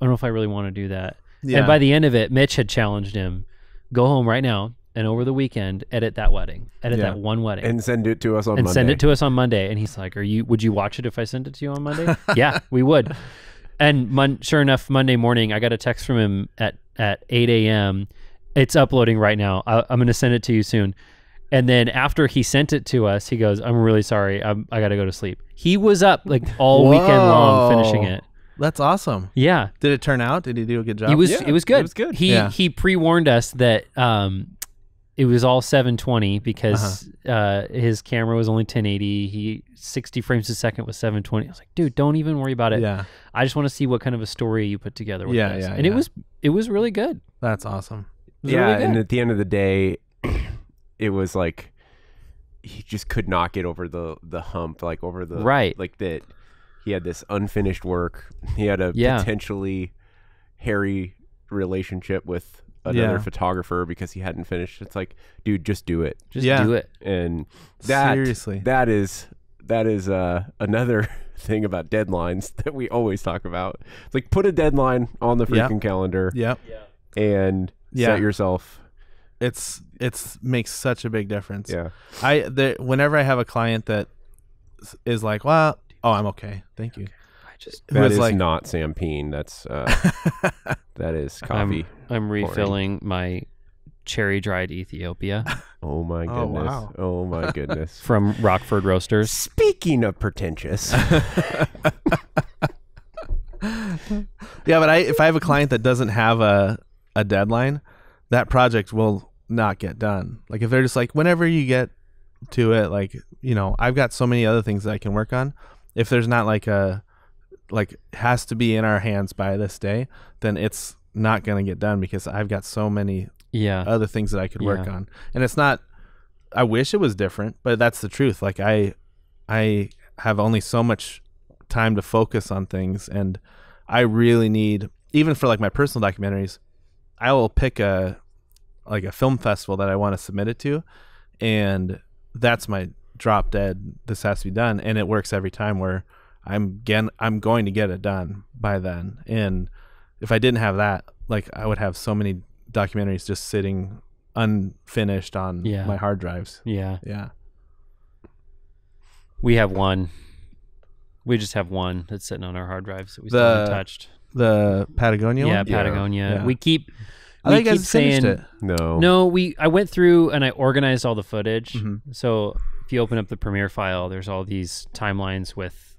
don't know if I really want to do that.
Yeah.
And by the end of it, Mitch had challenged him, go home right now and over the weekend edit that wedding, edit
Yeah.
that one wedding
And send it to us on
and
Monday.
send it to us on Monday. And he's like, "Are you? Would you watch it if I sent it to you on Monday?" yeah, we would. And mon- sure enough, Monday morning, I got a text from him at at 8 a.m. It's uploading right now. I- I'm going to send it to you soon. And then after he sent it to us, he goes, "I'm really sorry. I'm, I got to go to sleep." He was up like all weekend long finishing
Whoa.
it.
That's awesome.
Yeah,
Did it turn out? Did he do a good job?
he was.
Yeah,
it was good.
it was good.
He
Yeah.
he pre warned us that um, it was all 720 because
Uh-huh.
uh his camera was only 1080. He 60 frames a second was 720. I was like, dude, don't even worry about it.
Yeah.
I just want to see what kind of a story you put together with
Yeah,
this.
yeah,
and it was it was really good.
That's awesome.
Yeah,
really
and at the end of the day, it was like he just could not get over the the hump, like over the
Right.
like that. He had this unfinished work. He had a
Yeah.
potentially hairy relationship with another
Yeah.
photographer because he hadn't finished. It's like, dude, just do it.
just
yeah.
do it.
And that
Seriously.
that is that is uh, another thing about deadlines that we always talk about. It's like put a deadline on the
Yep.
freaking calendar
Yep.
and
Yeah.
set yourself.
It's it's makes such a big difference.
Yeah.
I the whenever I have a client that s- is like, well, oh, I'm okay, thank you.
I just
Who
That
is
is
like,
not Sam Peen. That's uh, that is coffee.
I'm refilling my cherry dried Ethiopia
oh my
Oh,
goodness.
wow.
Oh my goodness.
from Rockford Roasters.
Speaking of pretentious,
yeah, but I if I have a client that doesn't have a a deadline, that project will not get done. Like if they're just like whenever you get to it, like you know, I've got so many other things that I can work on. If there's not like a like has to be in our hands by this day, then it's not going to get done because I've got so many
Yeah.
other things that I could work
Yeah.
on. And it's not I wish it was different, but that's the truth. Like I I have only so much time to focus on things and I really need even for like my personal documentaries, I will pick a like a film festival that I want to submit it to and that's my drop dead this has to be done and it works every time where I'm again I'm going to get it done by then and if I didn't have that like I would have so many documentaries just sitting unfinished on
Yeah.
my hard drives
yeah.
yeah
We have one. We just have one that's sitting on our hard drives that we still
The-
haven't touched.
the Patagonia
Yeah. Patagonia.
Yeah.
We keep.
I
we
think I
keep
finished
saying
it
No.
no. We I went through and I organized all the footage.
Mhm.
So if you open up the Premiere file, there's all these timelines with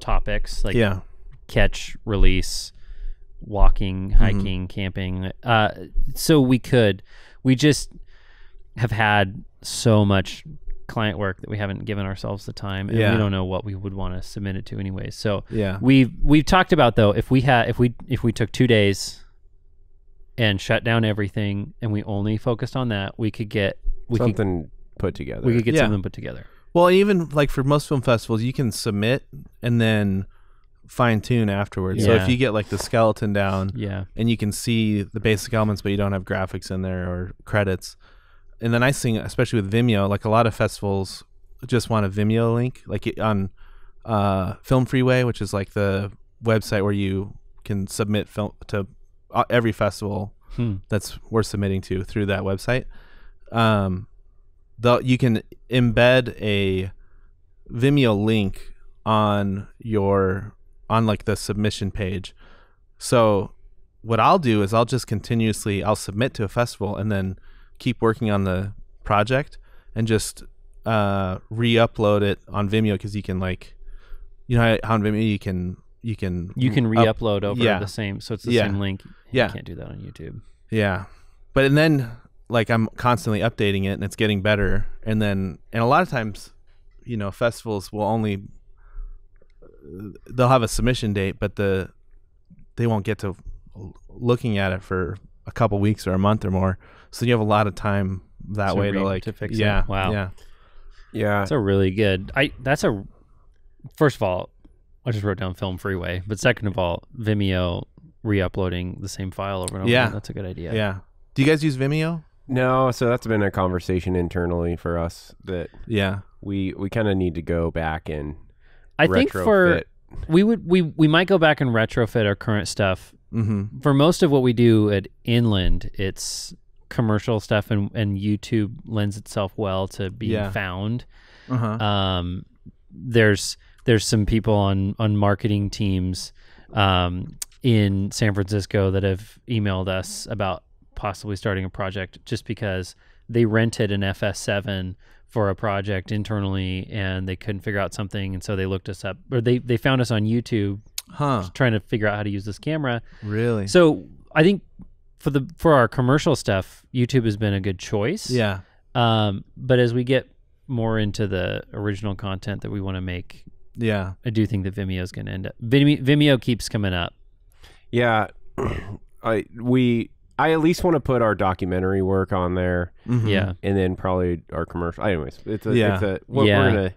topics like
yeah
catch, release, walking,
Mm-hmm.
hiking, camping. Uh, so we could. We just have had so much client work that we haven't given ourselves the time, and
Yeah.
we don't know what we would want to submit it to anyway. So
yeah
we've we've talked about though if we had if we if we took two days and shut down everything and we only focused on that, we could get we could
Something put together.
we could get
Yeah.
something put together.
Well, even like for most film festivals, you can submit and then fine tune afterwards. So if you get like the skeleton down
Yeah.
and you can see the basic elements, but you don't have graphics in there or credits. And the nice thing, especially with Vimeo, like a lot of festivals just want a Vimeo link, like on uh, Film Freeway, which is like the website where you can submit film to uh, every festival
Hmm.
that's we're submitting to through that website. Um, the you can embed a Vimeo link on your on like the submission page. So what I'll do is I'll just continuously I'll submit to a festival and then keep working on the project and just uh, re-upload it on Vimeo because you can like you know how on Vimeo you can you can
You can re-upload over
yeah.
the same, so it's the
Yeah.
same link.
Yeah.
You can't do that on YouTube.
Yeah. But and then like I'm constantly updating it and it's getting better. And then and a lot of times, you know, festivals will only they'll have a submission date, but the they won't get to looking at it for a couple weeks or a month or more. So you have a lot of time that
To
way to like
to fix it.
yeah,
Wow.
Yeah.
yeah.
That's a really good. I that's a first of all, I just wrote down Film Freeway, but second of all, Vimeo re-uploading the same file over and over.
Yeah.
that's a good idea.
Yeah. Do you guys use Vimeo?
no, so that's been a conversation internally for us that
Yeah.
we we kind of need to go back and
I think for we would we we might go back and retrofit our current stuff.
Mm-hmm.
For most of what we do at Inland, it's commercial stuff, and and YouTube lends itself well to being
Yeah.
found.
Uh-huh.
um, there's there's some people on on marketing teams um, in San Francisco that have emailed us about possibly starting a project just because they rented an FS7 for a project internally and they couldn't figure out something and so they looked us up or they they found us on YouTube
huh.
trying to figure out how to use this camera.
Really?
So I think for the for our commercial stuff, YouTube has been a good choice.
yeah.
Um, but as we get more into the original content that we want to make,
Yeah.
I do think that Vimeo is going to end up. Vimeo, Vimeo keeps coming up.
yeah, I we I at least want to put our documentary work on there,
Mhm.
Yeah,
and then probably our commercial. Anyways, it's a
Yeah.
it's a we're,
Yeah.
we're gonna.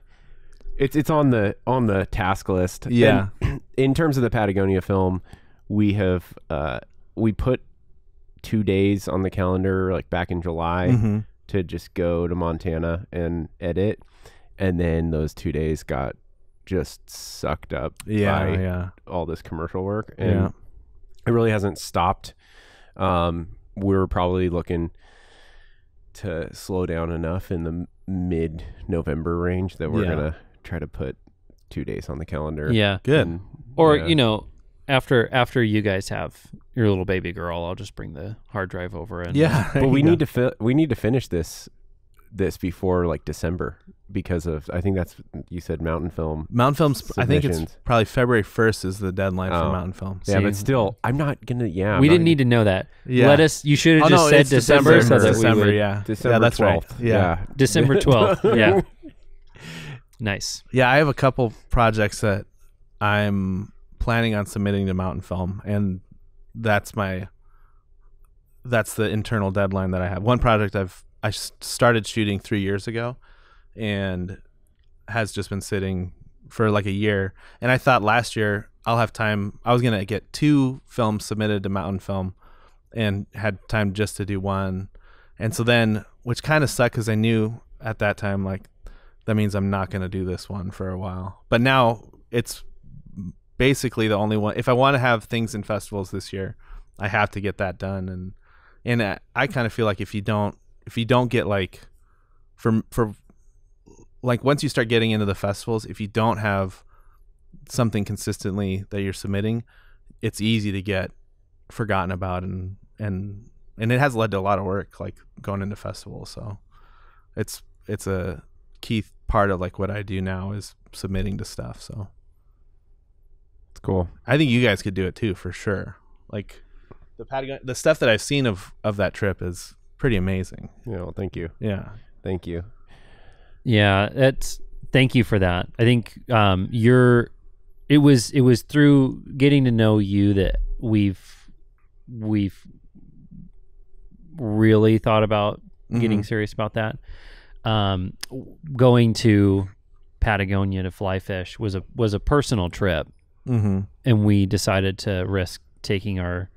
It's it's on the on the task list.
Yeah.
And in terms of the Patagonia film, we have uh we put two days on the calendar like back in July
Mhm.
to just go to Montana and edit, and then those two days got just sucked up
Yeah.
by
Yeah.
all this commercial work, and
Yeah.
it really hasn't stopped. Um, we're probably looking to slow down enough in the mid November range that we're
Yeah.
gonna try to put two days on the calendar.
yeah.
Good.
And,
Or
yeah.
you know, after after you guys have your little baby girl, I'll just bring the hard drive over and
Yeah.
but we need to fi- we need to finish this this before like December because of I think that's you said mountain film.
Mountain Films. I think it's probably February first is the deadline for
Oh.
Mountain Film.
Yeah, but still, I'm not gonna. Yeah, I'm
we
not
didn't need to know that.
Yeah.
Let us. You should have
Oh
just
no,
said
it's
December,
December.
so that
December,
we would.
yeah.
December
yeah, that's
12th.
right. Yeah.
December twelfth. yeah, nice.
Yeah, I have a couple projects that I'm planning on submitting to Mountain Film, and that's my that's the internal deadline that I have. One project I've I started shooting three years ago, and has just been sitting for like a year. And I thought last year I'll have time. I was gonna get two films submitted to Mountain Film, and had time just to do one. And so then, which kind of sucked because I knew at that time like that means I'm not gonna do this one for a while. But now it's basically the only one. If I want to have things in festivals this year, I have to get that done. And and uh, I, I kind of feel like if you don't if you don't get like for for like once you start getting into the festivals, if you don't have something consistently that you're submitting, it's easy to get forgotten about and and and it has led to a lot of work like going into festivals. So it's it's a key part of like what I do now is submitting to stuff. So
It's cool.
I think you guys could do it too for sure. Like the Patagon the stuff that I've seen of of that trip is pretty amazing.
You know, thank you.
Yeah.
Thank you.
Yeah, that's thank you for that. I think um you're it was it was through getting to know you that we've we've really thought about getting
Mhm.
serious about that. Um going to Patagonia to fly fish was a was a personal trip
Mm-hmm.
and we decided to risk taking our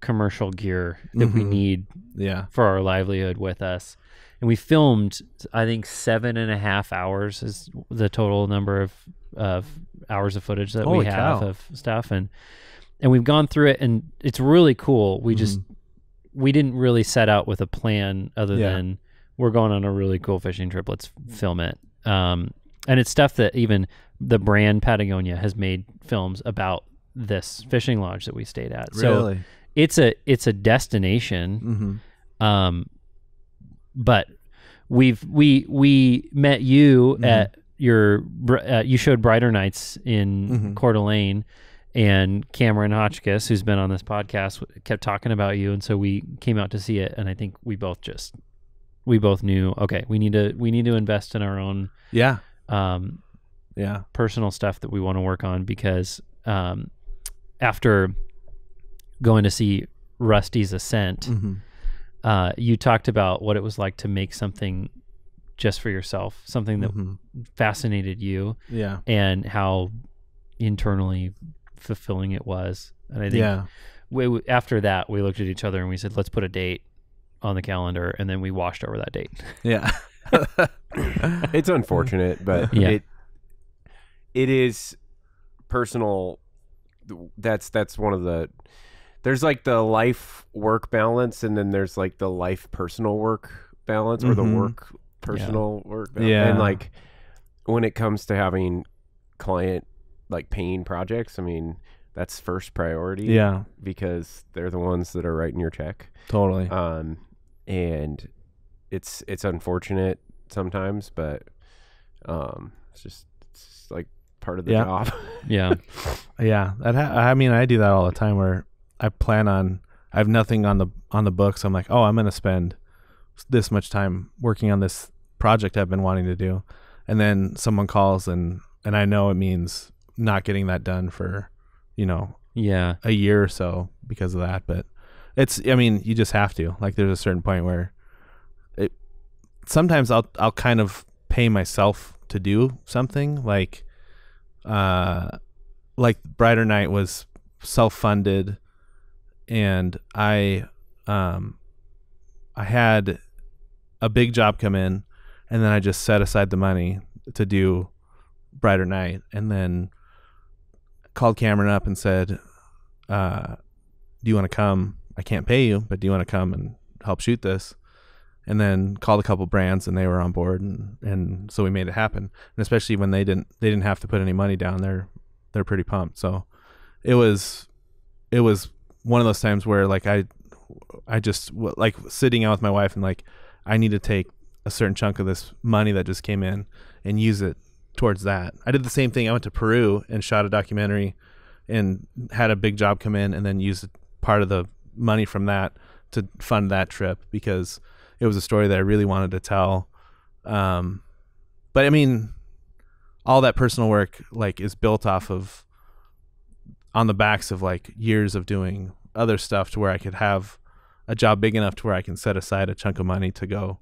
commercial gear that we
Mhm.
need
Yeah.
for our livelihood with us. And we filmed, I think, seven and a half hours is the total number of, of hours of footage that we have
cow.
of stuff. And, and we've gone through it and it's really cool. We just, we didn't really set out with a plan other
Yeah.
than we're going on a really cool fishing trip. Let's film it. Um, and it's stuff that even the brand Patagonia has made films about this fishing lodge that we stayed at. So it's a, it's a destination
mm-hmm.
um, but we've we we met you
Mhm.
at your uh, you showed Brighter Nights in
Mhm.
Coeur d'Alene, and Cameron Hotchkiss, who's been on this podcast, kept talking about you, and so we came out to see it, and I think we both just we both knew okay we need to we need to invest in our own
Yeah.
um,
Yeah.
personal stuff that we want to work on because um, after going to see Rusty's Ascent
Mm-hmm.
Uh, you talked about what it was like to make something just for yourself, something that
Mhm.
fascinated you,
Yeah.
and how internally fulfilling it was. And I think
Yeah.
we, we- after that, we looked at each other and we said, "Let's put a date on the calendar," and then we washed over that date.
Yeah.
It's unfortunate, but
Yeah.
it it is personal. That's that's one of the. There's like the life work balance, and then there's like the life personal work balance, or the
Mhm.
work personal work. Balance.
Yeah.
and like when it comes to having client like paying projects, I mean that's first priority.
yeah.
because they're the ones that are writing your check.
Totally.
Um, and it's it's unfortunate sometimes, but um, it's just it's just like part of the
Yeah.
job.
Yeah,
Yeah, that ha- I mean, I do that all the time. Where I plan on, I have nothing on the on the books. I'm like, oh, I'm gonna spend this much time working on this project I've been wanting to do, and then someone calls and and I know it means not getting that done for, you know,
yeah,
a year or so because of that. But it's, I mean, you just have to. Like, there's a certain point where it. Sometimes I'll I'll kind of pay myself to do something like, uh, like Brighter Night was self funded, and I, um, I had a big job come in, and then I just set aside the money to do Brighter Night, and then called Cameron up and said, uh, "Do you want to come? I can't pay you, but do you want to come and help shoot this?" And then called a couple brands, and they were on board, and, and so we made it happen. And especially when they didn't they didn't have to put any money down, they're they're pretty pumped. So it was it was one of those times where like I I just like sitting out with my wife and like I need to take a certain chunk of this money that just came in and use it towards that. I did the same thing. I went to Peru and shot a documentary and had a big job come in and then used part of the money from that to fund that trip because it was a story that I really wanted to tell. Um, but I mean, all that personal work like is built off of on the backs of like years of doing other stuff to where I could have a job big enough to where I can set aside a chunk of money to go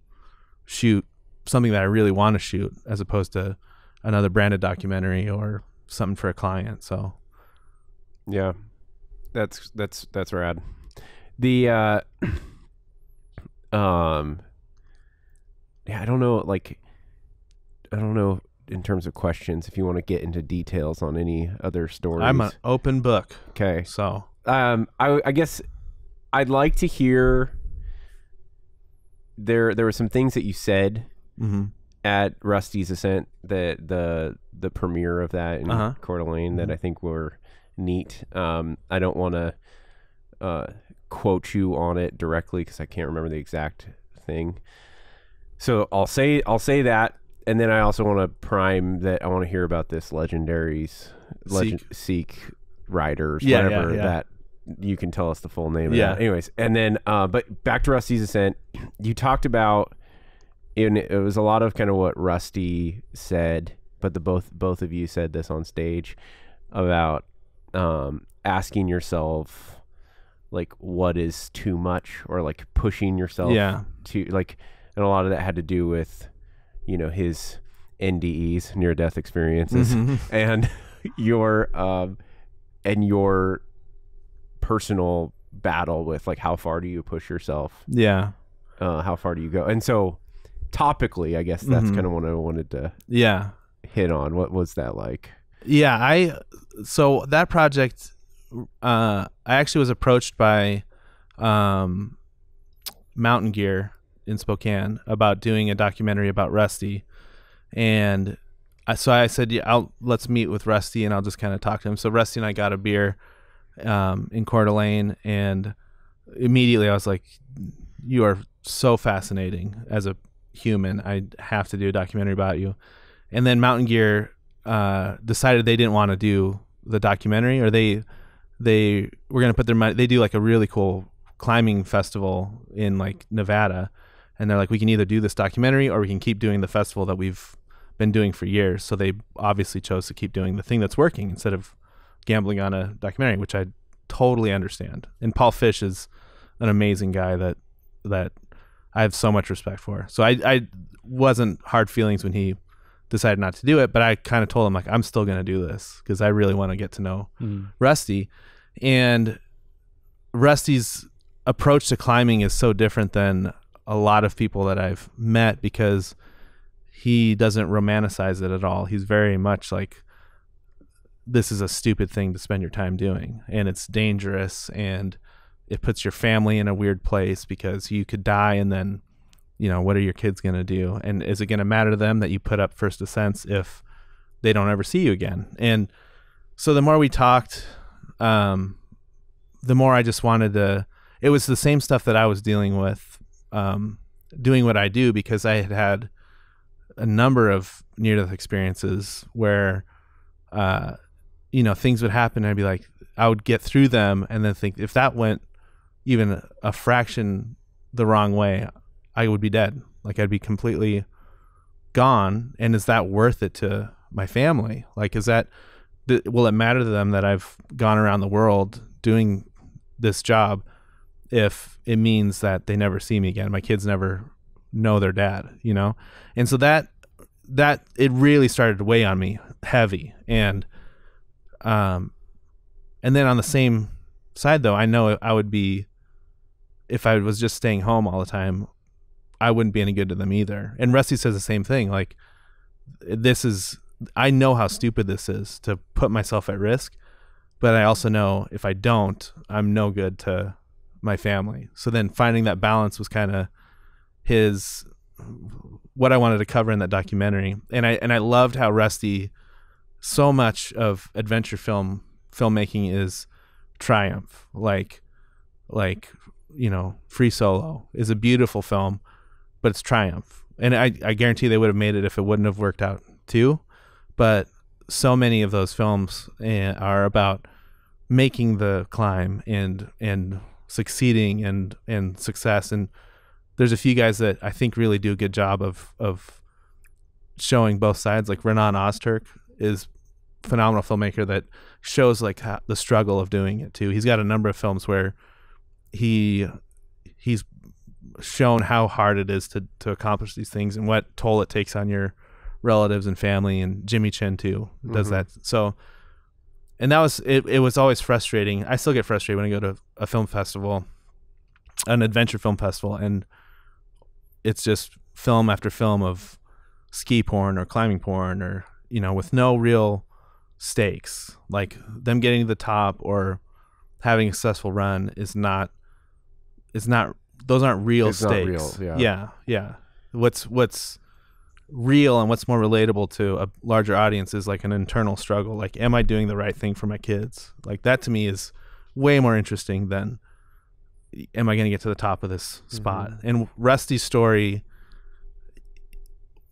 shoot something that I really want to shoot as opposed to another branded documentary or something for a client. So
Yeah. That's that's that's rad. The uh um yeah, I don't know like I don't know in terms of questions if you want to get into details on any other stories.
I'm an open book.
okay.
So
Um I I guess I'd like to hear there there were some things that you said
hmm
at Rusty's Ascent, the the the premiere of that in
Uh-huh.
Coeur d'Alene that I think were neat. Um, I don't want to uh, quote you on it directly because I can't remember the exact thing. So I'll say I'll say that, and then I also want to prime that I want to hear about this legendaries legend Seek riders,
Yeah, yeah,
whatever
yeah.
that you can tell us the full name. Of
Yeah.
Anyways, and then uh, but back to Rusty's Ascent, you talked about and it was a lot of kind of what Rusty said, but the both both of you said this on stage about um, asking yourself like what is too much or like pushing yourself
Yeah.
to like and a lot of that had to do with you know his NDEs near death experiences
Mhm.
and your um and your personal battle with like how far do you push yourself
yeah.
uh, how far do you go? And so, topically, I guess that's
Mhm.
kind of what I wanted to
Yeah.
hit on. What was that like?
Yeah, I so that project uh I actually was approached by um Mountain Gear in Spokane about doing a documentary about Rusty and I, so I said yeah, I'll let's meet with Rusty and I'll just kind of talk to him. So Rusty and I got a beer um in Coeur d'Alene and immediately I was like you are so fascinating as a human. I have to do a documentary about you. And then Mountain Gear uh, decided they didn't want to do the documentary, or they they were going to put their money. They do like a really cool climbing festival in like Nevada, and they're like, we can either do this documentary or we can keep doing the festival that we've been doing for years. So they obviously chose to keep doing the thing that's working instead of gambling on a documentary, which I totally understand. And Paul Fish is an amazing guy that that I have so much respect for. So I I wasn't hard feelings when he decided not to do it, but I kind of told him like I'm still going to do this because I really want to get to know mm-hmm. Rusty. And Rusty's approach to climbing is so different than a lot of people that I've met because he doesn't romanticize it at all. He's very much like this is a stupid thing to spend your time doing and it's dangerous and it puts your family in a weird place because you could die and then you know what are your kids going to do and is it going to matter to them that you put up first ascents if they don't ever see you again and so the more we talked um the more i just wanted to it was the same stuff that i was dealing with um doing what i do because i had had a number of near death experiences where uh you know things would happen and i'd be like i would get through them and then think if that went even a fraction the wrong way i would be dead. Like i'd be completely gone. And is that worth it to my family? Like is that th- will it matter to them that i've gone around the world doing this job if it means that they never see me again. My kids never know their dad you know? And so that that it really started to weigh on me heavy. And um and then on the same side though i know i would be if i was just staying home all the time i wouldn't be any good to them either. And rusty says the same thing like this is i know how stupid this is to put myself at risk but i also know if i don't i'm no good to my family so then finding that balance was kind of his what I wanted to cover in that documentary. And I and I loved how Rusty so much of adventure film filmmaking is triumph. Like like you know, Free Solo is a beautiful film, but it's triumph. And I, I guarantee they would have made it if it wouldn't have worked out too. But so many of those films eh, are about making the climb and and succeeding and and success and there's a few guys that I think really do a good job of of showing both sides. Like Renan Ozturk is phenomenal filmmaker that shows like how, the struggle of doing it too. He's got a number of films where he he's shown how hard it is to to accomplish these things and what toll it takes on your relatives and family and Jimmy Chin too does
Mhm.
that. So and that was it it was always frustrating. I still get frustrated when I go to a film festival, an adventure film festival and it's just film after film of ski porn or climbing porn or you know with no real stakes like them getting to the top or having a successful run is not is not those aren't real
It's
stakes
real, yeah.
yeah yeah what's what's real and what's more relatable to a larger audience is like an internal struggle like am i doing the right thing for my kids? Like that to me is way more interesting than am i going to get to the top of this spot? Mm-hmm. And rusty's story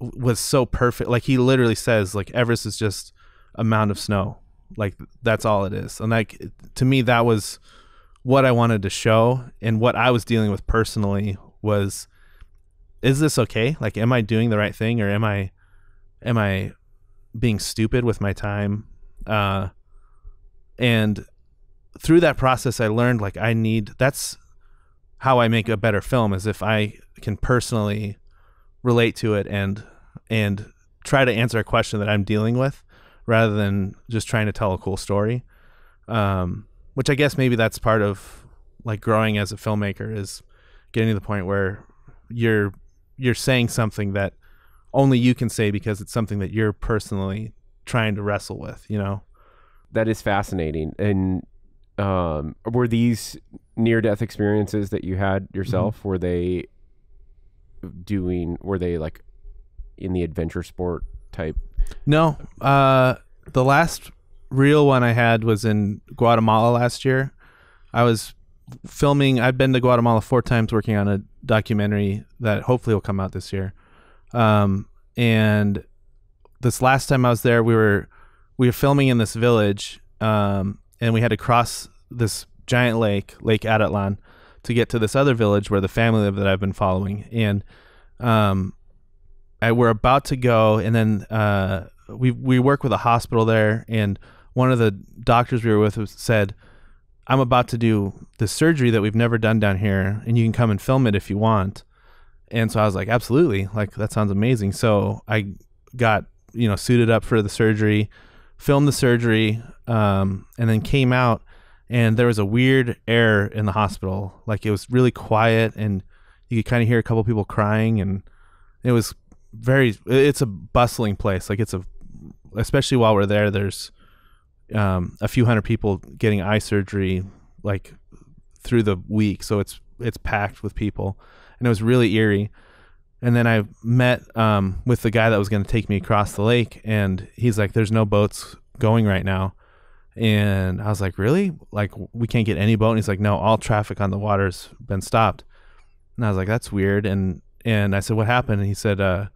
w- was so perfect. Like he literally says like everest is just a mound of snow. Like that's all it is. And like to me that was what i wanted to show. And what i was dealing with personally was is this okay? Like am i doing the right thing or am i am i being stupid with my time? Uh and through that process i learned like i need that's how i make a better film is if i can personally relate to it and and try to answer a question that i'm dealing with rather than just trying to tell a cool story. Um which i guess maybe that's part of like growing as a filmmaker is getting to the point where you're you're saying something that only you can say because it's something that you're personally trying to wrestle with you know
That is fascinating. And um, were these near death experiences that you had yourself?
Mm-hmm.
Were they doing? Were they like in the adventure sport type?
No, uh, the last real one I had was in Guatemala last year. I was filming. I've been to Guatemala four times, working on a documentary that hopefully will come out this year. Um, and this last time I was there, we were we were filming in this village, um, and we had to cross this giant lake, Lake Atitlán, to get to this other village where the family lived that I've been following. And um, I, we're about to go, and then uh, we we work with a hospital there, and one of the doctors we were with said, "I'm about to do this surgery that we've never done down here, and you can come and film it if you want." And so I was like, "Absolutely! Like that sounds amazing." So I got you know suited up for the surgery, filmed the surgery, um, and then came out, and there was a weird air in the hospital. Like it was really quiet, and you could kind of hear a couple people crying, and it was very it's a bustling place like it's a especially while we're there there's um, a few hundred people getting eye surgery like through the week. So it's it's packed with people. And it was really eerie. And then i met um, with the guy that was going to take me across the lake. And he's like there's no boats going right now. And i was like really? Like we can't get any boat? And he's like no all traffic on the water's been stopped. And i was like that's weird. And and i said what happened? And he said uh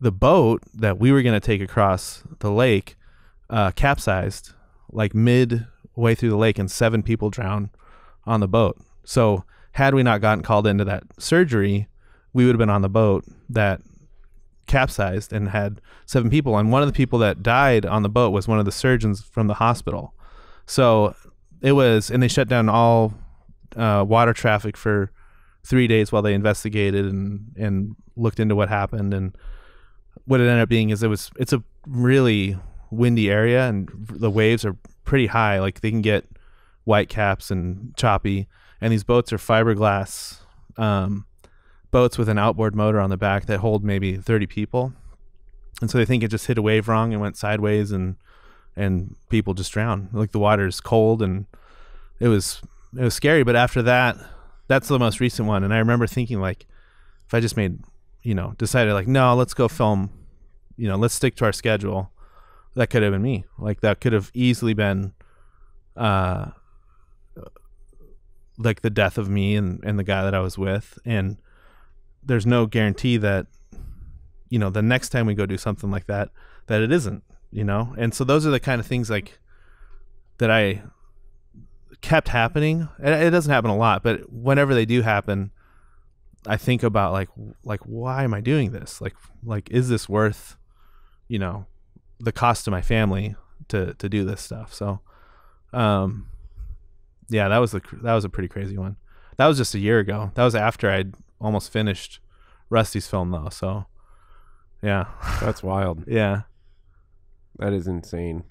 the boat that we were going to take across the lake uh, capsized like midway through the lake and seven people drowned on the boat. So had we not gotten called into that surgery we would have been on the boat that capsized and had seven people. And one of the people that died on the boat was one of the surgeons from the hospital. So it was and they shut down all uh, water traffic for three days while they investigated and and looked into what happened. And what it ended up being is it was it's a really windy area and the waves are pretty high. Like they can get white caps and choppy. And these boats are fiberglass um, boats with an outboard motor on the back that hold maybe 30 people. And so they think it just hit a wave wrong and went sideways and and people just drown like the water is cold and it was it was scary. But after that that's the most recent one. And i remember thinking like if i just made you know decided like no let's go film you know let's stick to our schedule that could have been me. Like that could have easily been uh like the death of me and and the guy that i was with. And there's no guarantee that you know the next time we go do something like that that it isn't you know? And so those are the kind of things like that i kept happening. It, it doesn't happen a lot but whenever they do happen i think about like like why am i doing this? Like like is this worth you know the cost to my family to to do this stuff. So, um, yeah, that was a that was a pretty crazy one. That was just a year ago. That was after I'd almost finished Rusty's film though. So, yeah,
That's wild.
yeah,
That is insane.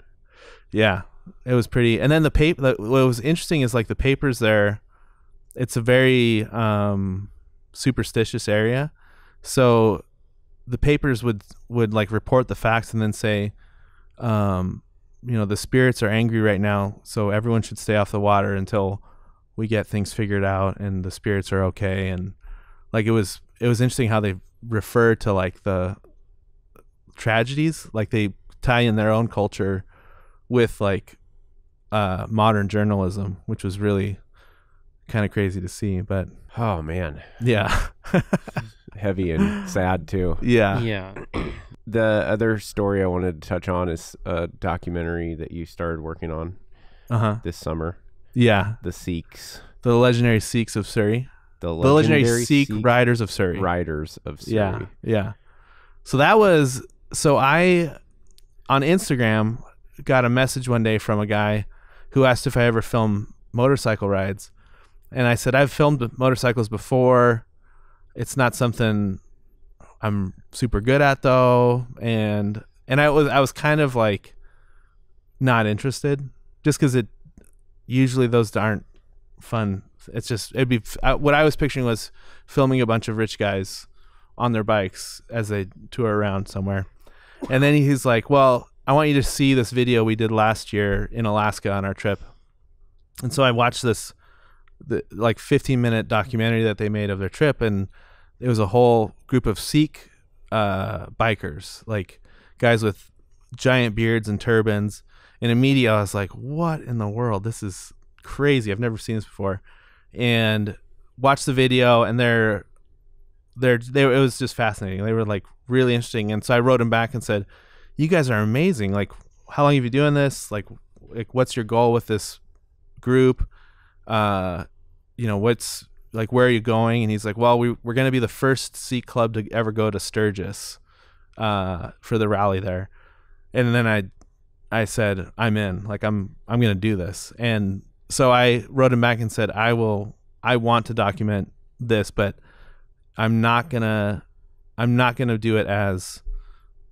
yeah. It was pretty. And then the paper. What was interesting is like the papers there. It's a very um, superstitious area, so the papers would would like report the facts and then say, um, you know, the spirits are angry right now, so everyone should stay off the water until we get things figured out and the spirits are okay. And like it was, it was interesting how they refer to like the tragedies, like they tie in their own culture with like uh, modern journalism, which was really kind of crazy to see. But
Oh man,
yeah,
heavy and sad too.
yeah,
Yeah.
The other story I wanted to touch on is a documentary that you started working on
uh huh,
this summer.
yeah.
The Sikhs,
The legendary Sikhs of Surrey,
the
the legendary
legendary
Sikh, riders of Surrey.
riders of Surrey.
Yeah, yeah. So that was so I on Instagram got a message one day from a guy who asked if I ever film motorcycle rides, and I said I've filmed motorcycles before. It's not something I'm super good at though, and and I was I was kind of like not interested just because it usually those aren't fun. It's just it'd be uh, what I was picturing was filming a bunch of rich guys on their bikes as they tour around somewhere. And then he's like, "Well, I want you to see this video we did last year in Alaska on our trip." And so I watched this the like 15 minute documentary that they made of their trip and it was a whole group of Sikh uh, bikers, like guys with giant beards and turbans. And immediately I was like, "What in the world? This is crazy. I've never seen this before." And watched the video and they're they're they it was just fascinating. They were like really interesting, and so I wrote him back and said, "You guys are amazing. Like, how long have you been doing this? Like, like what's your goal with this group? Uh, you know, what's like where are you going?" And he's like, "Well, we we're gonna be the first Sikh club to ever go to Sturgis, uh, for the rally there." And then I I said, "I'm in. Like, I'm I'm gonna do this." And so I wrote him back and said, "I will. I want to document this, but." I'm not gonna I'm not gonna do it as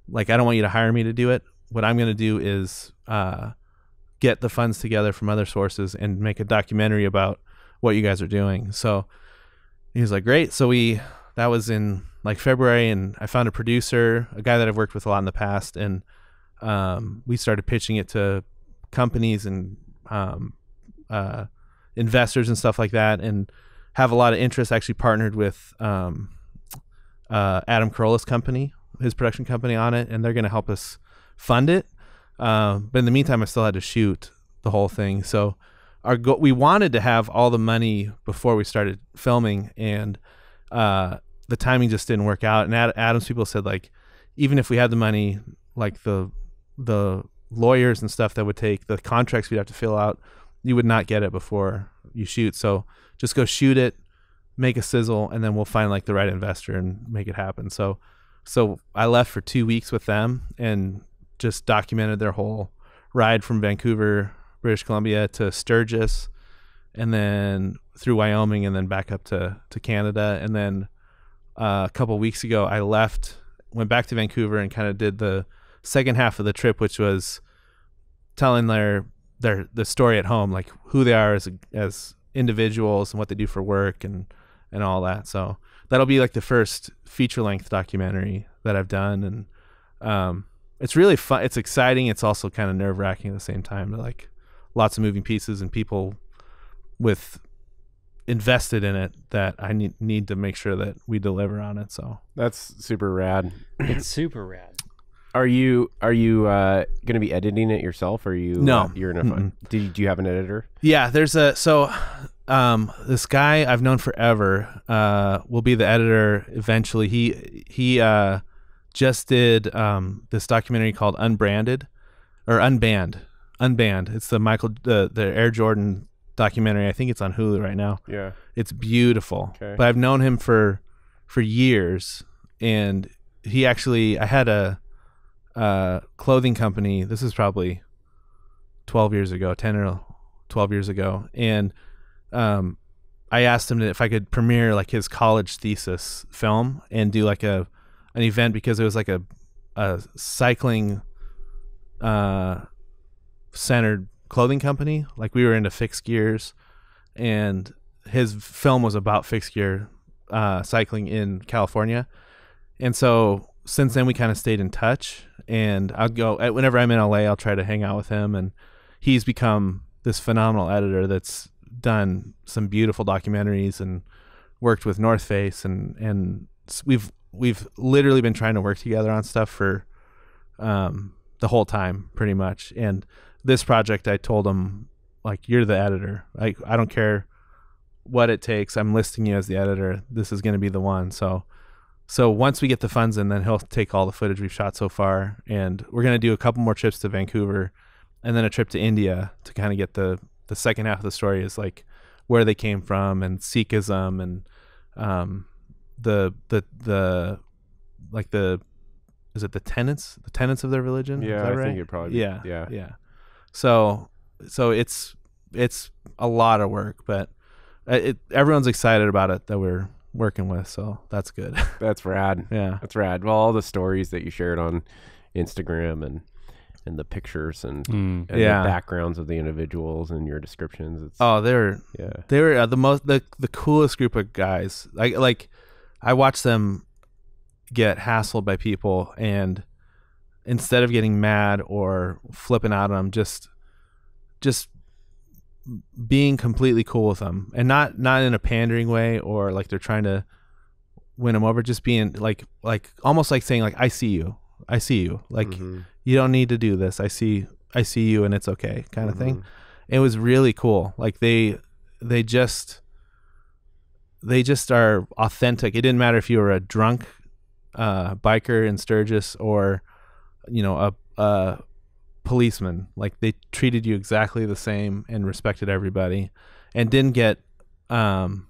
like I don't want you to hire me to do it. What I'm gonna do is uh, get the funds together from other sources and make a documentary about what you guys are doing. So he was like, Great. So we that was in like February and I found a producer, a guy that I've worked with a lot in the past, and um, we started pitching it to companies and um, uh, investors and stuff like that and have a lot of interest. Actually, partnered with um, uh, Adam Carolla's company, his production company, on it, and they're going to help us fund it. Uh, but in the meantime, I still had to shoot the whole thing. So our go- we wanted to have all the money before we started filming, and uh, the timing just didn't work out. And Ad- Adam's people said like, even if we had the money, like the the lawyers and stuff that would take the contracts we'd have to fill out, you would not get it before you shoot. So just go shoot it, make a sizzle, and then we'll find like the right investor and make it happen. So, so I left for two weeks with them and just documented their whole ride from Vancouver, British Columbia to Sturgis, and then through Wyoming, and then back up to to Canada. And then uh, a couple weeks ago, I left, went back to Vancouver, and kind of did the second half of the trip, which was telling their their the story at home, like who they are as as individuals and what they do for work and and all that. So that'll be like the first feature length documentary that I've done, and um, it's really fun. It's exciting. It's also kind of nerve wracking at the same time. Like lots of moving pieces and people with invested in it that I need need to make sure that we deliver on it. So
That's super rad.
It's super rad.
Are you are you uh, going to be editing it yourself? Or are you
No.
uh, you're gonna find, do you, do you have an editor?
Yeah, there's a so um this guy I've known forever uh will be the editor eventually. He he uh just did um this documentary called Unbranded or Unbanned. Unbanned. It's the Michael the the Air Jordan documentary. I think it's on Hulu right now.
Yeah.
It's beautiful.
Okay.
But I've known him for for years and he actually I had a uh clothing company. This is probably 12 years ago, 10 or 12 years ago, and um, I asked him if I could premiere like his college thesis film and do like a an event because it was like a a cycling uh centered clothing company. Like we were into fixed gears, and his film was about fixed gear uh, cycling in California. And so since then, we kind of stayed in touch. And I'll go whenever I'm in LA, I'll try to hang out with him. And he's become this phenomenal editor that's done some beautiful documentaries and worked with North Face and and we've we've literally been trying to work together on stuff for um, the whole time, pretty much. And this project, I told him like, "You're the editor. Like, I don't care what it takes. I'm listing you as the editor. This is going to be the one." So, so once we get the funds in, then he'll take all the footage we've shot so far, and we're going to do a couple more trips to Vancouver, and then a trip to India to kind of get the the second half of the story is like where they came from and Sikhism and um, the the the like the is it the tenets the tenets of their religion?
Yeah, I
right?
think it probably.
yeah
yeah.
yeah so so it's it's a lot of work but uh, it everyone's excited about it that we're working with so that's good
That's rad.
yeah
That's rad. Well, all the stories that you shared on Instagram and and the pictures and,
Mm.
and
Yeah.
the backgrounds of the individuals and your descriptions. It's
oh they're
yeah.
they were uh, the most the the coolest group of guys like like i watched them get hassled by people and instead of getting mad or flipping out on them just just being completely cool with them and not not in a pandering way or like they're trying to win them over just being like like almost like saying like i see you. I see you. Like
Mhm.
you don't need to do this. I see i see you and it's okay kind of thing.
Mhm.
it was really cool. Like they they just they just are authentic. It didn't matter if you were a drunk uh biker in sturgis or you know a a policeman like they treated you exactly the same and respected everybody and didn't get um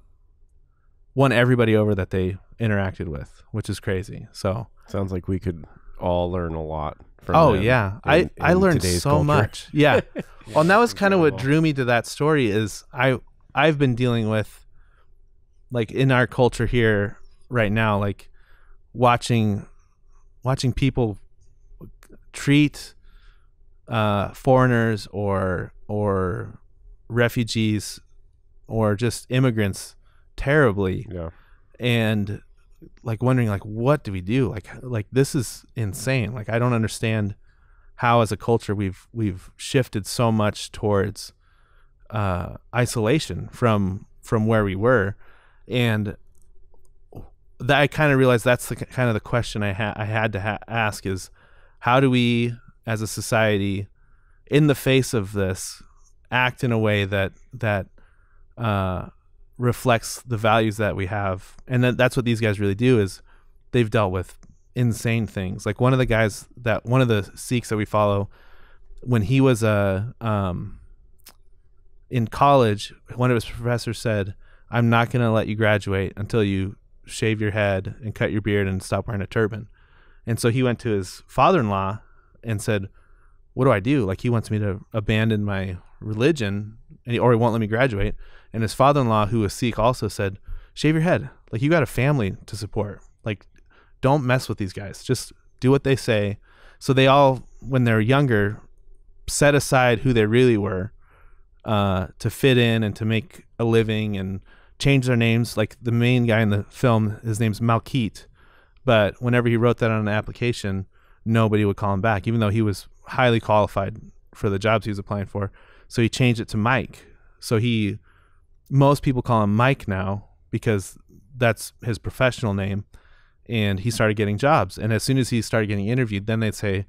won everybody over that they interacted with which is crazy. So
Sounds like we could all learn a lot from.
oh
them
yeah. i
in-
i learned so
culture.
much. Yeah. Well and that was kind of what drew me to that story is i i've been dealing with like in our culture here right now like watching watching people treat uh foreigners or or refugees or just immigrants terribly.
Yeah.
and like wondering like what do we do? Like like this is insane. Like i don't understand how as a culture we've we've shifted so much towards uh isolation from from where we were and that i kind of realized that's the kind of the question i had i had to ha- ask is how do we as a society in the face of this act in a way that that uh reflects the values that we have? And that, that's what these guys really do is they've dealt with insane things. Like one of the guys that one of the sikhs that we follow when he was a um in college one of his professors said i'm not going to let you graduate until you shave your head and cut your beard and stop wearing a turban. And so he went to his father-in-law and said what do i do? Like he wants me to abandon my religion and he, or he won't let me graduate. And his father-in-law who was sikh also said shave your head. Like you got a family to support. Like don't mess with these guys. Just do what they say. So they all when they're younger set aside who they really were uh, to fit in and to make a living and change their names. Like the main guy in the film his name's malkeet. But whenever he wrote that on an application nobody would call him back even though he was highly qualified for the jobs he was applying for. So he changed it to mike. So he most people call him mike now because that's his professional name. And he started getting jobs. And as soon as he started getting interviewed then they'd say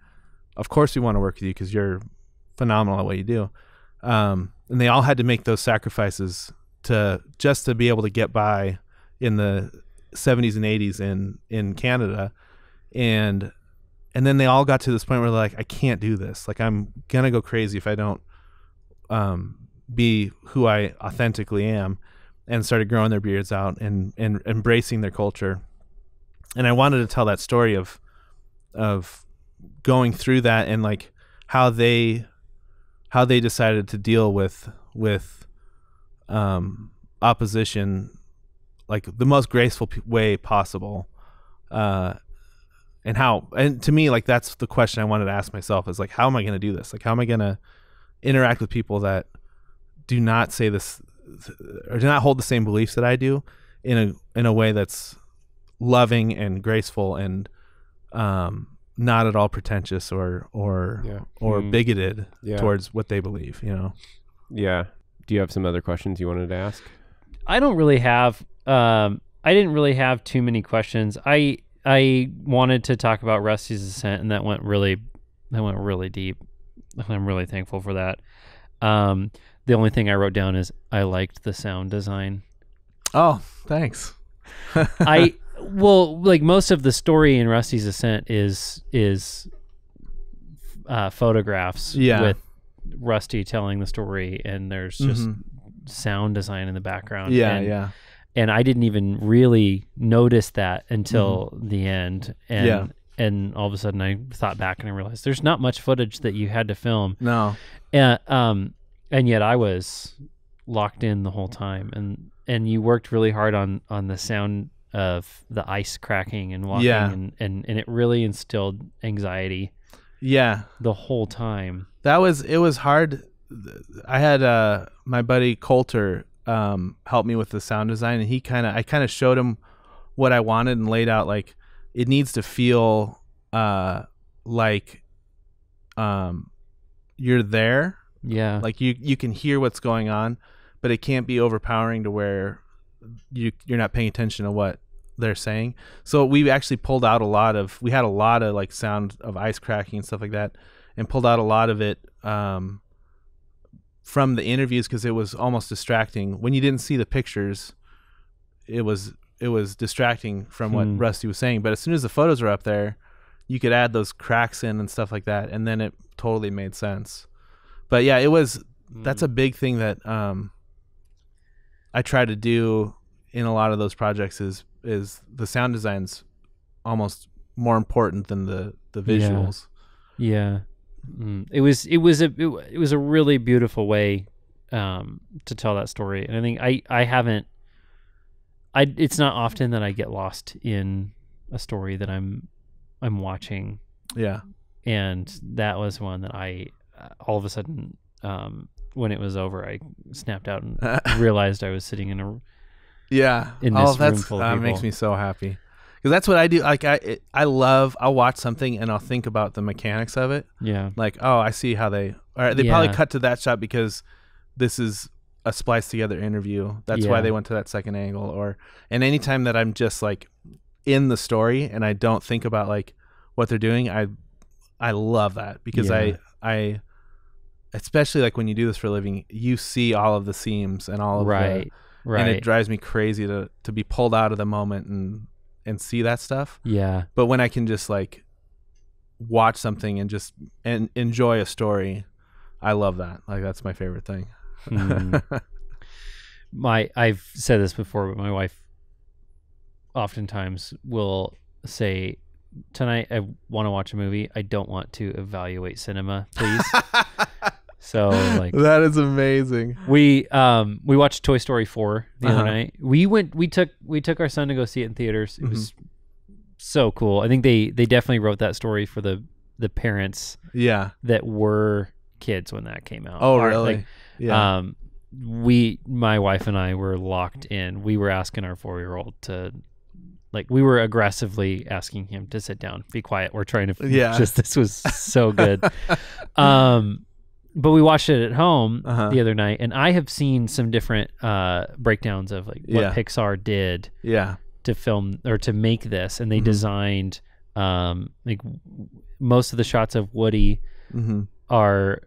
of course we want to work with you because you're phenomenal at what you do. Um, and they all had to make those sacrifices to just to be able to get by in the 70s and 80s in in Canada. And and then they all got to this point where they're like I can't do this. Like I'm gonna go crazy if I don't um, be who I authentically am and started growing their beards out and and embracing their culture. And I wanted to tell that story of of going through that and like how they how they decided to deal with with um, opposition like the most graceful p- way possible uh, and how and to me like that's the question i wanted to ask myself is like how am i going to do this like how am i going to interact with people that do not say this or do not hold the same beliefs that i do in a in a way that's loving and graceful and um not at all pretentious or or
Yeah.
or
Hmm.
bigoted
Yeah.
towards what they believe you know
Yeah. Do you have some other questions you wanted to ask?
I don't really have. Um, I didn't really have too many questions. I I wanted to talk about Rusty's Ascent, and that went really that went really deep. I'm really thankful for that. Um, the only thing I wrote down is I liked the sound design.
oh thanks
I well, like most of the story in Rusty's Ascent is is uh, photographs
Yeah.
with Rusty telling the story, and there's just
Mhm.
sound design in the background.
yeah
and,
yeah
and I didn't even really notice that until the end. And
Yeah.
and all of a sudden I thought back and I realized there's not much footage that you had to film.
no
And um and yet I was locked in the whole time and and you worked really hard on on the sound of the ice cracking and walking
Yeah.
and, and and it really instilled anxiety
yeah
the whole time.
That was it was hard. I had uh my buddy coulter um help me with the sound design and he kind of i kind of showed him what i wanted and laid out like it needs to feel uh like um you're there.
Yeah.
like you you can hear what's going on but it can't be overpowering to where you you're not paying attention to what they're saying. So we actually pulled out a lot of we had a lot of like sound of ice cracking and stuff like that and pulled out a lot of it um from the interviews because it was almost distracting when you didn't see the pictures it was it was distracting from what
Hmm.
rusty was saying but as soon as the photos were up there you could add those cracks in and stuff like that and then it totally made sense but yeah it was that's a big thing that um I try to do in a lot of those projects is is the sound design's almost more important than the the
Yeah.
visuals.
Yeah, mm. it was it was a it, it was a really beautiful way um, to tell that story, and I think I I haven't I it's not often that I get lost in a story that I'm I'm watching,
Yeah.
and that was one that I uh, all of a sudden um, when it was over I snapped out and realized I was sitting in a
Yeah.
In
oh,
this room
that's
full of
that makes me so happy. Cuz that's what I do like I it, I love I'll watch something and I'll think about the mechanics of it.
yeah
Like, oh, I see how they or they probably cut to that shot because this is a spliced together interview. That's why they went to that second angle or and anytime that I'm just like in the story and I don't think about like what they're doing, I I love that because
Yeah.
I I especially like when you do this for a living, you see all of the seams and all of
right
the
right
and it drives me crazy to to be pulled out of the moment and and see that stuff.
yeah
But when I can just like watch something and just and enjoy a story, I love that. Like that's my favorite thing.
Mm. my I've said this before, but my wife oftentimes will say, "Tonight I want to watch a movie. I don't want to evaluate cinema, please." so like
that is amazing.
we um we watched Toy Story 4 the
Uh-huh.
other night. We went we took we took our son to go see it in theaters. It
Mm-hmm.
was so cool. I think they they definitely wrote that story for the the parents
Yeah.
that were kids when that came out.
Oh, really?
Like,
yeah.
um, we, my wife and I, were locked in. We were asking our four-year-old to, like, we were aggressively asking him to sit down, be quiet. We're trying to,
Yeah.
Just this was so good. um, but we watched it at home
Uh-huh.
the other night, and I have seen some different uh breakdowns of like what
Yeah.
Pixar did
yeah.
to film or to make this, and they
Mhm.
designed um like most of the shots of Woody
hmm
are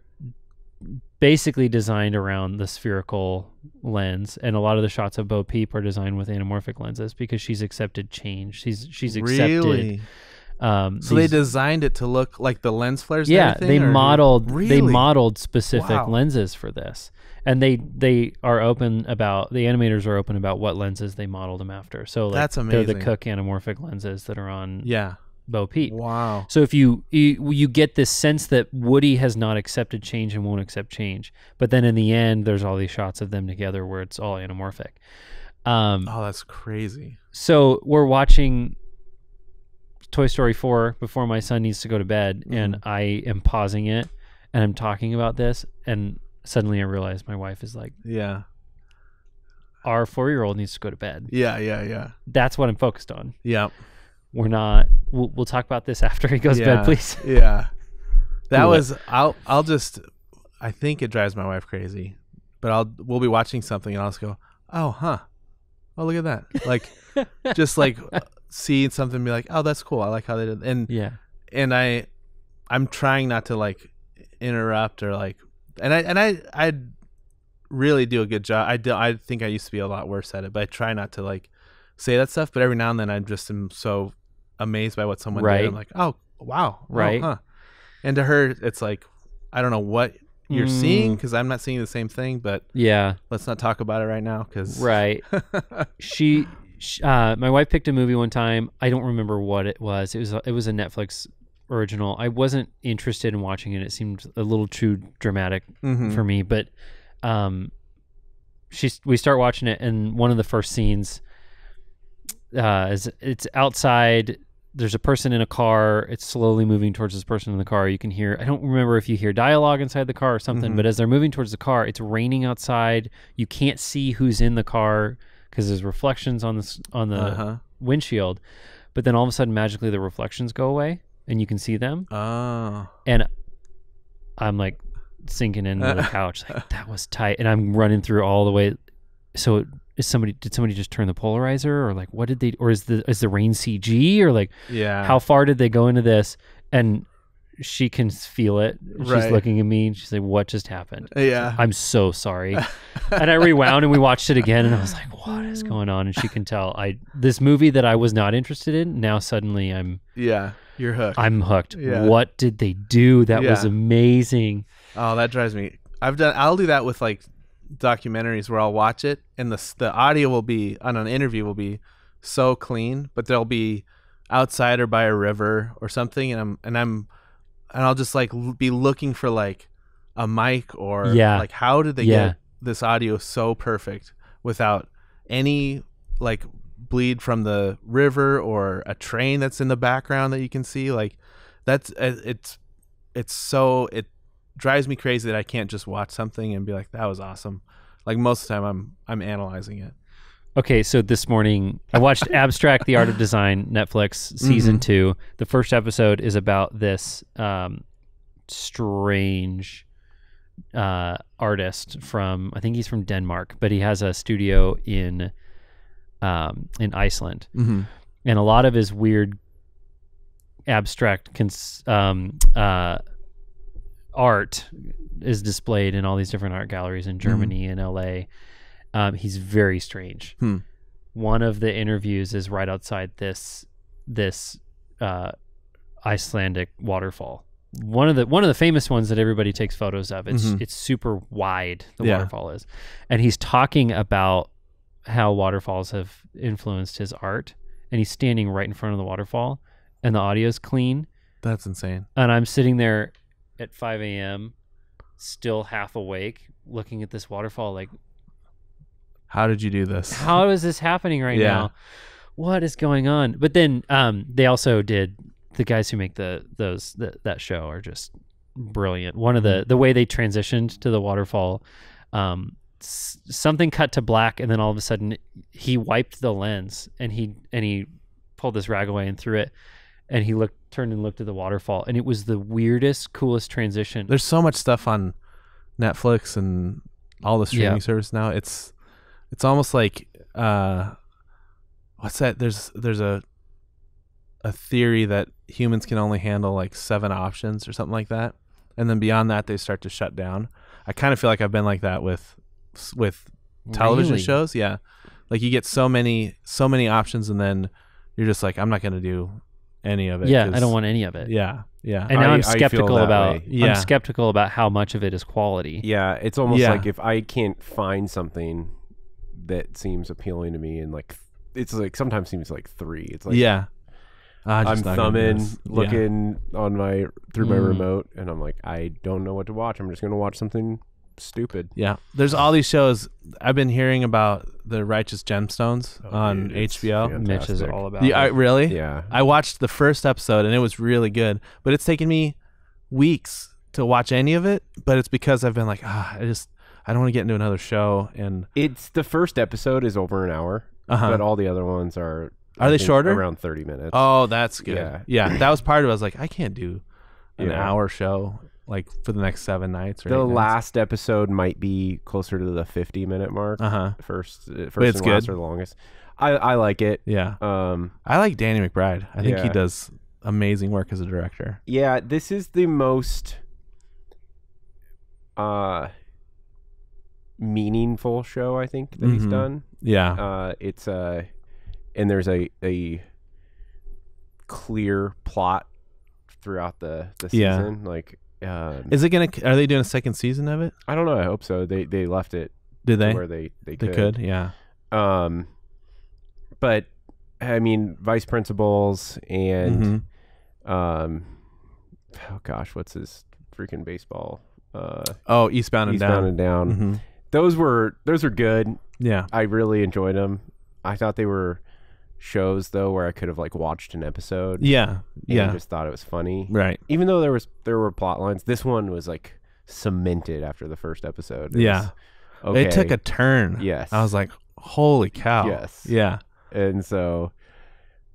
basically designed around the spherical lens, and a lot of the shots of Bo Peep are designed with anamorphic lenses because she's accepted change. She's she's accepted.
Really?
Um,
So they designed it to look like the lens flares.
yeah, they
or-
modeled they modeled specific
Wow.
lenses for this, and they they are open about the animators are open about what lenses they modeled them after. So like
That's
they're the
amazing.
Cooke anamorphic lenses that are on
Yeah.
Bo Peep.
Wow.
So if you, you you get this sense that Woody has not accepted change and won't accept change, but then in the end, there's all these shots of them together where it's all anamorphic. Um,
Oh, that's crazy.
so we're watching Toy Story 4 before my son needs to go to bed, and
Mm-hmm.
I am pausing it and I'm talking about this, and suddenly I realize my wife is like,
Yeah.
"Our four year old needs to go to bed."
Yeah. Yeah. Yeah.
That's what I'm focused on.
Yeah.
We're not. We'll, we'll talk about this after he goes to bed, please.
Yeah. That was. I'll. I'll just. I think it drives my wife crazy, but I'll. We'll be watching something and I'll just go, oh, huh. Oh, look at that. Like, just like seeing something, be like, oh, that's cool. I like how they did. And
Yeah.
and I, I'm trying not to like interrupt or like, and I and I I really do a good job. I do. I think I used to be a lot worse at it, but I try not to like say that stuff. But every now and then, I just am so amazed by what someone did. I'm like, oh wow, oh,
Right.
huh. And to her, it's like, I don't know what you're
Mm.
seeing because I'm not seeing the same thing. But
Yeah.
let's not talk about it right now because
Right. she, sh uh, my wife picked a movie one time. I don't remember what it was. It was a, it was a Netflix original. I wasn't interested in watching it. It seemed a little too dramatic
Mhm.
for me. But um, she's we start watching it, and one of the first scenes uh, is it's outside. There's a person in a car. It's slowly moving towards this person in the car. You can hear. I don't remember if you hear dialogue inside the car or something.
Mhm.
But as they're moving towards the car, it's raining outside. You can't see who's in the car because there's reflections on the on the
uh-huh.
windshield. But then all of a sudden, magically, the reflections go away, and you can see them
Oh.
and I'm like sinking into the couch, like that was tight, and I'm running through all the way. So is somebody did somebody just turn the polarizer, or like what did they, or is the is the rain CG, or like
Yeah.
how far did they go into this? And she can feel it. She's
Right.
looking at me, and she's like, "What just happened?"
Yeah.
I'm so sorry. and I rewound and we watched it again, and I was like, "What is going on?" And she can tell I this movie that I was not interested in. Now suddenly I'm
yeah. You're hooked.
I'm hooked.
Yeah.
What did they do? That was amazing.
Oh, that drives me. I've done. I'll do that with like documentaries where I'll watch it and the the audio will be on an interview will be so clean, but there'll be outside or by a river or something, and I'm and I'm and I'll just like l- be looking for like a mic or
Yeah.
like how did they
Yeah.
get this audio so perfect without any like bleed from the river or a train that's in the background that you can see like that's uh, it's it's so it drives me crazy that I can't just watch something and be like that was awesome. Like most of the time I'm I'm analyzing it.
Okay, so this morning I watched Abstract: The Art of Design, Netflix season
Mhm.
two. The first episode is about this um, strange uh, artist from I think he's from Denmark, but he has a studio in um, in Iceland,
Mm-hmm.
and a lot of his weird abstract cons- um, uh, art is displayed in all these different art galleries in Germany and LA. Um, he's very strange.
Hmm.
One of the interviews is right outside this this uh, Icelandic waterfall. One of the one of the famous ones that everybody takes photos of. It's
Mhm.
it's super wide. The
Yeah.
waterfall is, and he's talking about how waterfalls have influenced his art. And he's standing right in front of the waterfall, and the audio's clean.
That's insane.
And I'm sitting there at 5 a.m., still half awake, looking at this waterfall. Like,
How did you do this?
how is this happening right
Yeah.
now? What is going on? But then um, they also did the guys who make the those the, that show are just brilliant. One of the the way they transitioned to the waterfall, um, s- something cut to black, and then all of a sudden he wiped the lens and he and he pulled this rag away and threw it, and he looked turned and looked at the waterfall, and it was the weirdest, coolest transition.
There's so much stuff on Netflix and all the streaming
Yeah.
service now. It's it's almost like uh what's that? There's there's a a theory that humans can only handle like seven options or something like that. And then beyond that they start to shut down. I kind of feel like I've been like that with with television
Really?
shows. Yeah. Like you get so many so many options and then you're just like I'm not going to do any of it.
Yeah, I
'cause-
don't want any of it.
Yeah. Yeah.
And now
I-
I'm skeptical about.
Yeah.
I'm skeptical about how much of it is quality.
Yeah, it's almost
Yeah.
like if I can't find something that seems appealing to me, and like it's like sometimes seems like three. It's like
yeah. Ah,
I'm
just not gonna
thumbing,
this. Yeah.
looking on my through my
Mm.
remote, and I'm like, I don't know what to watch. I'm just gonna watch something stupid.
Yeah, there's all these shows. I've been hearing about the Righteous Gemstones
Oh,
on
dude,
HBO.
fantastic.
Mitch is all about.
Yeah, I, really?
Yeah,
I watched the first episode and it was really good, but it's taken me weeks to watch any of it. But it's because I've been like, ah, I just I don't want to get into another show. And
it's the first episode is over an hour,
uh
but all the other ones are.
Are
I
they shorter?
Around thirty minutes.
oh, that's good.
Yeah.
Yeah, that was part of it. I was like, I can't do an
Yeah.
hour show like for the next seven nights or
the last episode might be closer to the fifty minute mark.
Uh huh.
First, first
it's
and last
good.
are the longest. I I like it.
Yeah,
Um,
I like Danny McBride. I think he does amazing work as a director.
yeah, this is the most uh meaningful show I think that he's
Mhm.
done.
Yeah.
Uh, it's uh, and there's a a clear plot throughout the the
Yeah.
season. Like, um,
Is it gonna? Are they doing a second season of it?
I don't know. I hope so. They they left it
Did
to
they?
where they they
They
could.
could. Yeah.
Um, but I mean, vice principals and
Mhm.
um, oh gosh, what's his freaking baseball? Uh,
Oh, Eastbound and
Eastbound
Down.
and Down.
Mhm.
Those were those are good.
Yeah.
I really enjoyed them. I thought they were shows though where I could have like watched an episode.
Yeah.
and
Yeah.
just thought it was funny.
Right.
Even though there was there were plot lines, this one was like cemented after the first episode. It
Yeah.
was, okay.
It took a turn.
yes.
I was like, holy cow.
Yes.
Yeah.
and so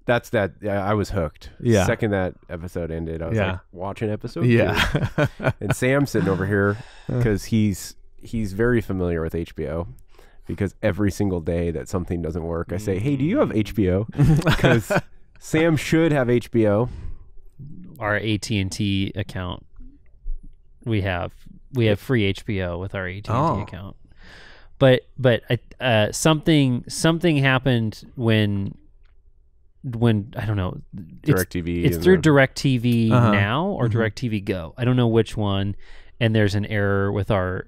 that's that. I was hooked.
Yeah.
Second that episode ended, I was
Yeah.
like, watch an episode. two."
Yeah.
And Sam's sitting over here because he's he's very familiar with HBO. Because every single day that something doesn't work, I say, "Hey, do you have HBO?" Because Sam should have HBO.
our AT and T account. We have we have free HBO with our AT and
Oh.
T account. But but I- uh, something something happened when when I don't know. It's,
DirecTV.
it's
and
through
the-
DirecTV
Uh-huh.
now or
Mhm.
DirecTV Go. I don't know which one. And there's an error with our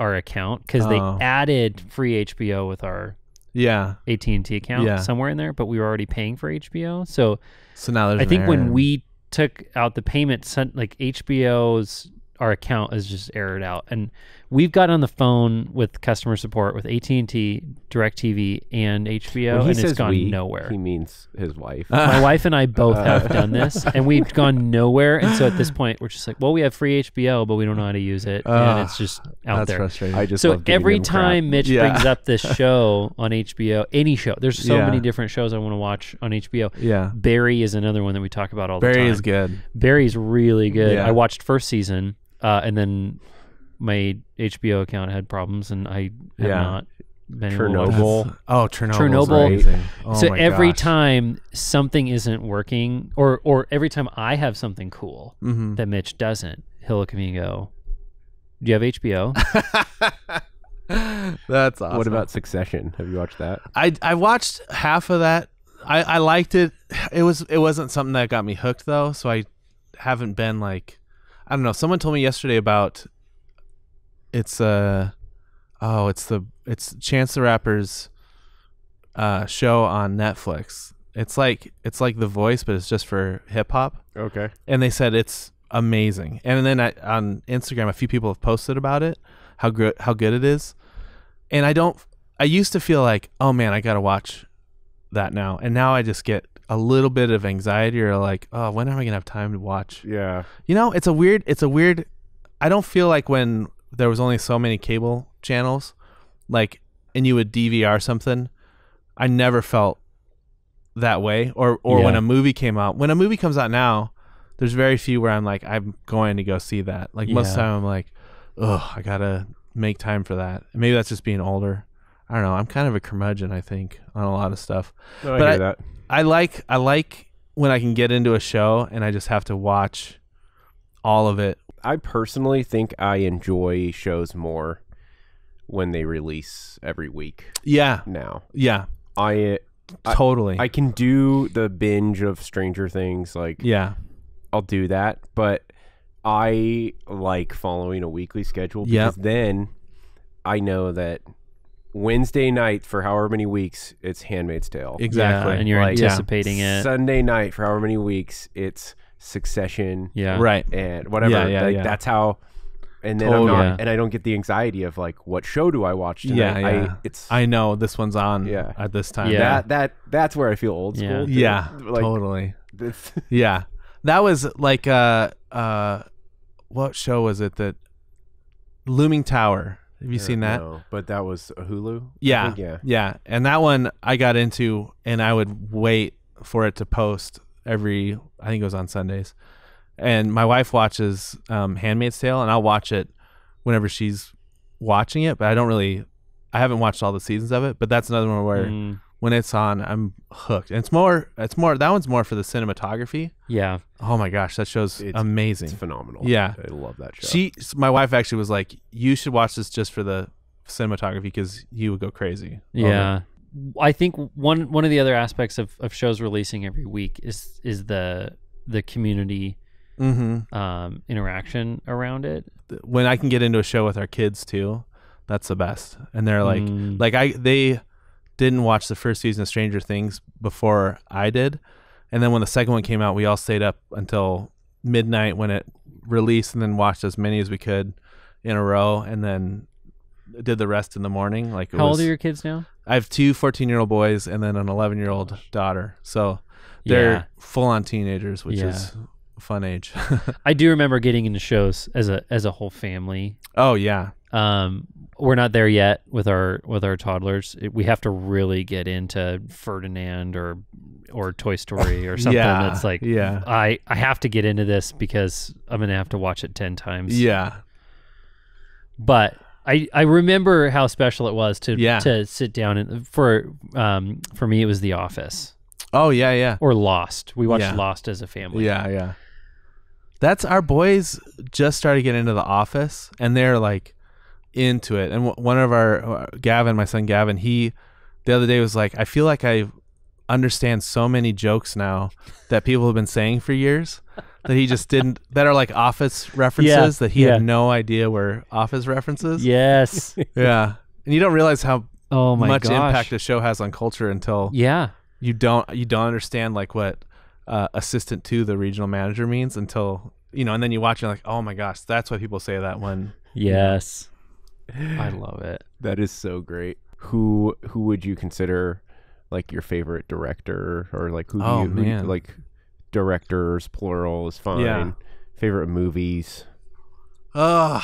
our account because
Oh.
they added free HBO with our
yeah.
AT and T account
Yeah.
somewhere in there, but we were already paying for HBO. So
So now there's
I think
error.
when we took out the payment, sent like HBO's our account is just errored out, and we've got on the phone with customer support with AT and T, Directv, and HBO,
When he
and
says
it's gone
we,
nowhere.
He means his wife.
My wife and I both
Uh,
have done this, and we've gone nowhere. And so at this point, we're just like, well, we have free HBO, but we don't know how to use it, and it's just out
That's
there.
frustrating.
I just
So
love
every
them crap.
time Mitch
Yeah.
brings up this show on HBO, any show, there's so
Yeah.
many different shows I want to watch on HBO.
yeah.
Barry is another one that we talk about all the time.
Barry is good.
Barry's really good.
Yeah.
I watched first season, uh, and then my HBO account had problems, and I have
Yeah.
not been able to.
Chernobyl.
That's- Oh, Chernobyl.
Chernobyl.
Oh
so
my
every
gosh.
time something isn't working, or or every time I have something cool
Mhm.
that Mitch doesn't, he'll look at me and go, "Do you have HBO?"
That's awesome.
What about Succession? Have you watched that?
I I watched half of that. I I liked it. It was it wasn't something that got me hooked though. So I haven't been like I don't know. Someone told me yesterday about it's uh oh it's the it's Chance the Rapper's uh show on Netflix. It's like it's like The Voice, but it's just for hip hop.
Okay.
and they said it's amazing. And then I, on Instagram, a few people have posted about it, how good how good it is. And I don't. I used to feel like, oh man, I gotta watch that now, and now I just get a little bit of anxiety or like, oh, when am I gonna have time to watch?
Yeah.
You know, it's a weird. It's a weird. I don't feel like when there was only so many cable channels, like, and you would DVR something. I never felt that way. Or or when a movie came out. When a movie comes out now, there's very few where I'm like, I'm going to go see that. Like most of the
Yeah.
time, I'm like, oh, I gotta make time for that. And maybe that's just being older. I don't know. I'm kind of a curmudgeon, I think, on a lot of stuff.
No, I
But
hear
I-
that.
I like I like when I can get into a show and I just have to watch all of it.
I personally think I enjoy shows more when they release every week
Yeah,
now.
yeah,
I uh, I-
totally.
I can do the binge of Stranger Things like
yeah,
I'll do that, but I like following a weekly schedule
Yep.
because then I know that Wednesday night for however many weeks, it's Handmaid's Tale.
exactly.
Yeah, and you're
Like,
yeah.
anticipating it.
Sunday night for however many weeks, it's Succession.
yeah.
right.
and whatever.
Yeah, yeah,
like
yeah.
that's how. And then I'm not,
Yeah.
and I don't get the anxiety of like, what show do I watch tonight?
Yeah, yeah.
I, it's
I know this one's on
Yeah.
at this time.
Yeah.
that that that's where I feel old school. too.
Yeah,
like
totally.
it's-
Yeah. That was like uh uh what show was it that Looming Tower. Have you seen that?
No, but that was a Hulu.
Yeah.
yeah.
Yeah. And that one I got into and I would wait for it to post every I think it was on Sundays. And my wife watches um Handmaid's Tale and I'll watch it whenever she's watching it, but I don't really I haven't watched all the seasons of it, but that's another one where
Mm,
when it's on I'm hooked. And it's more it's more that one's more for the cinematography.
yeah.
Oh my gosh, that show's
It's-
amazing.
It's phenomenal.
Yeah.
I love that show.
She, my wife, actually was like, "You should watch this just for the cinematography because you would go crazy." over.
Yeah. I think one one of the other aspects of, of shows releasing every week is is the the community
Mhm.
um, interaction around it.
When I can get into a show with our kids too, that's the best. And they're like,
Mm.
like I, they didn't watch the first season of Stranger Things before I did, and then when the second one came out, we all stayed up until midnight when it released, and then watched as many as we could in a row, and then did the rest in the morning. Like, it
How old are your kids now?
I have two 14 year old boys and then an 11 year old daughter. So they're
Yeah.
full on teenagers, which
Yeah.
is fun age.
I do remember getting into shows as a as a whole family.
oh, yeah.
Um, we're not there yet with our with our toddlers. It- we have to really get into Ferdinand or or Toy Story or something
yeah.
that's like
yeah.
I I have to get into this because I'm gonna have to watch it ten times.
Yeah.
But I I remember how special it was to
Yeah.
to sit down and for um for me it was The Office
Oh, yeah. Yeah.
or Lost. We watched
Yeah.
Lost as a family.
Yeah. Yeah. That's our boys just started getting into the office and they're like into it. And w- one of our, uh, Gavin, my son Gavin, he the other day was like, I feel like I understand so many jokes now that people have been saying for years that he just didn't that are like office references that he
yeah.
had no idea were office references.
Yes.
Yeah. And you don't realize how
oh my
much
gosh.
impact a show has on culture until
Yeah.
you don't you don't understand like what uh, assistant to the regional manager means until you know and then you watch it like oh my gosh that's why people say that one
Yes. I love it.
that is so great. Who who would you consider like your favorite director or like who do
Oh,
you do you-
man.
like directors plural is fine.
Yeah.
Favorite movies.
oh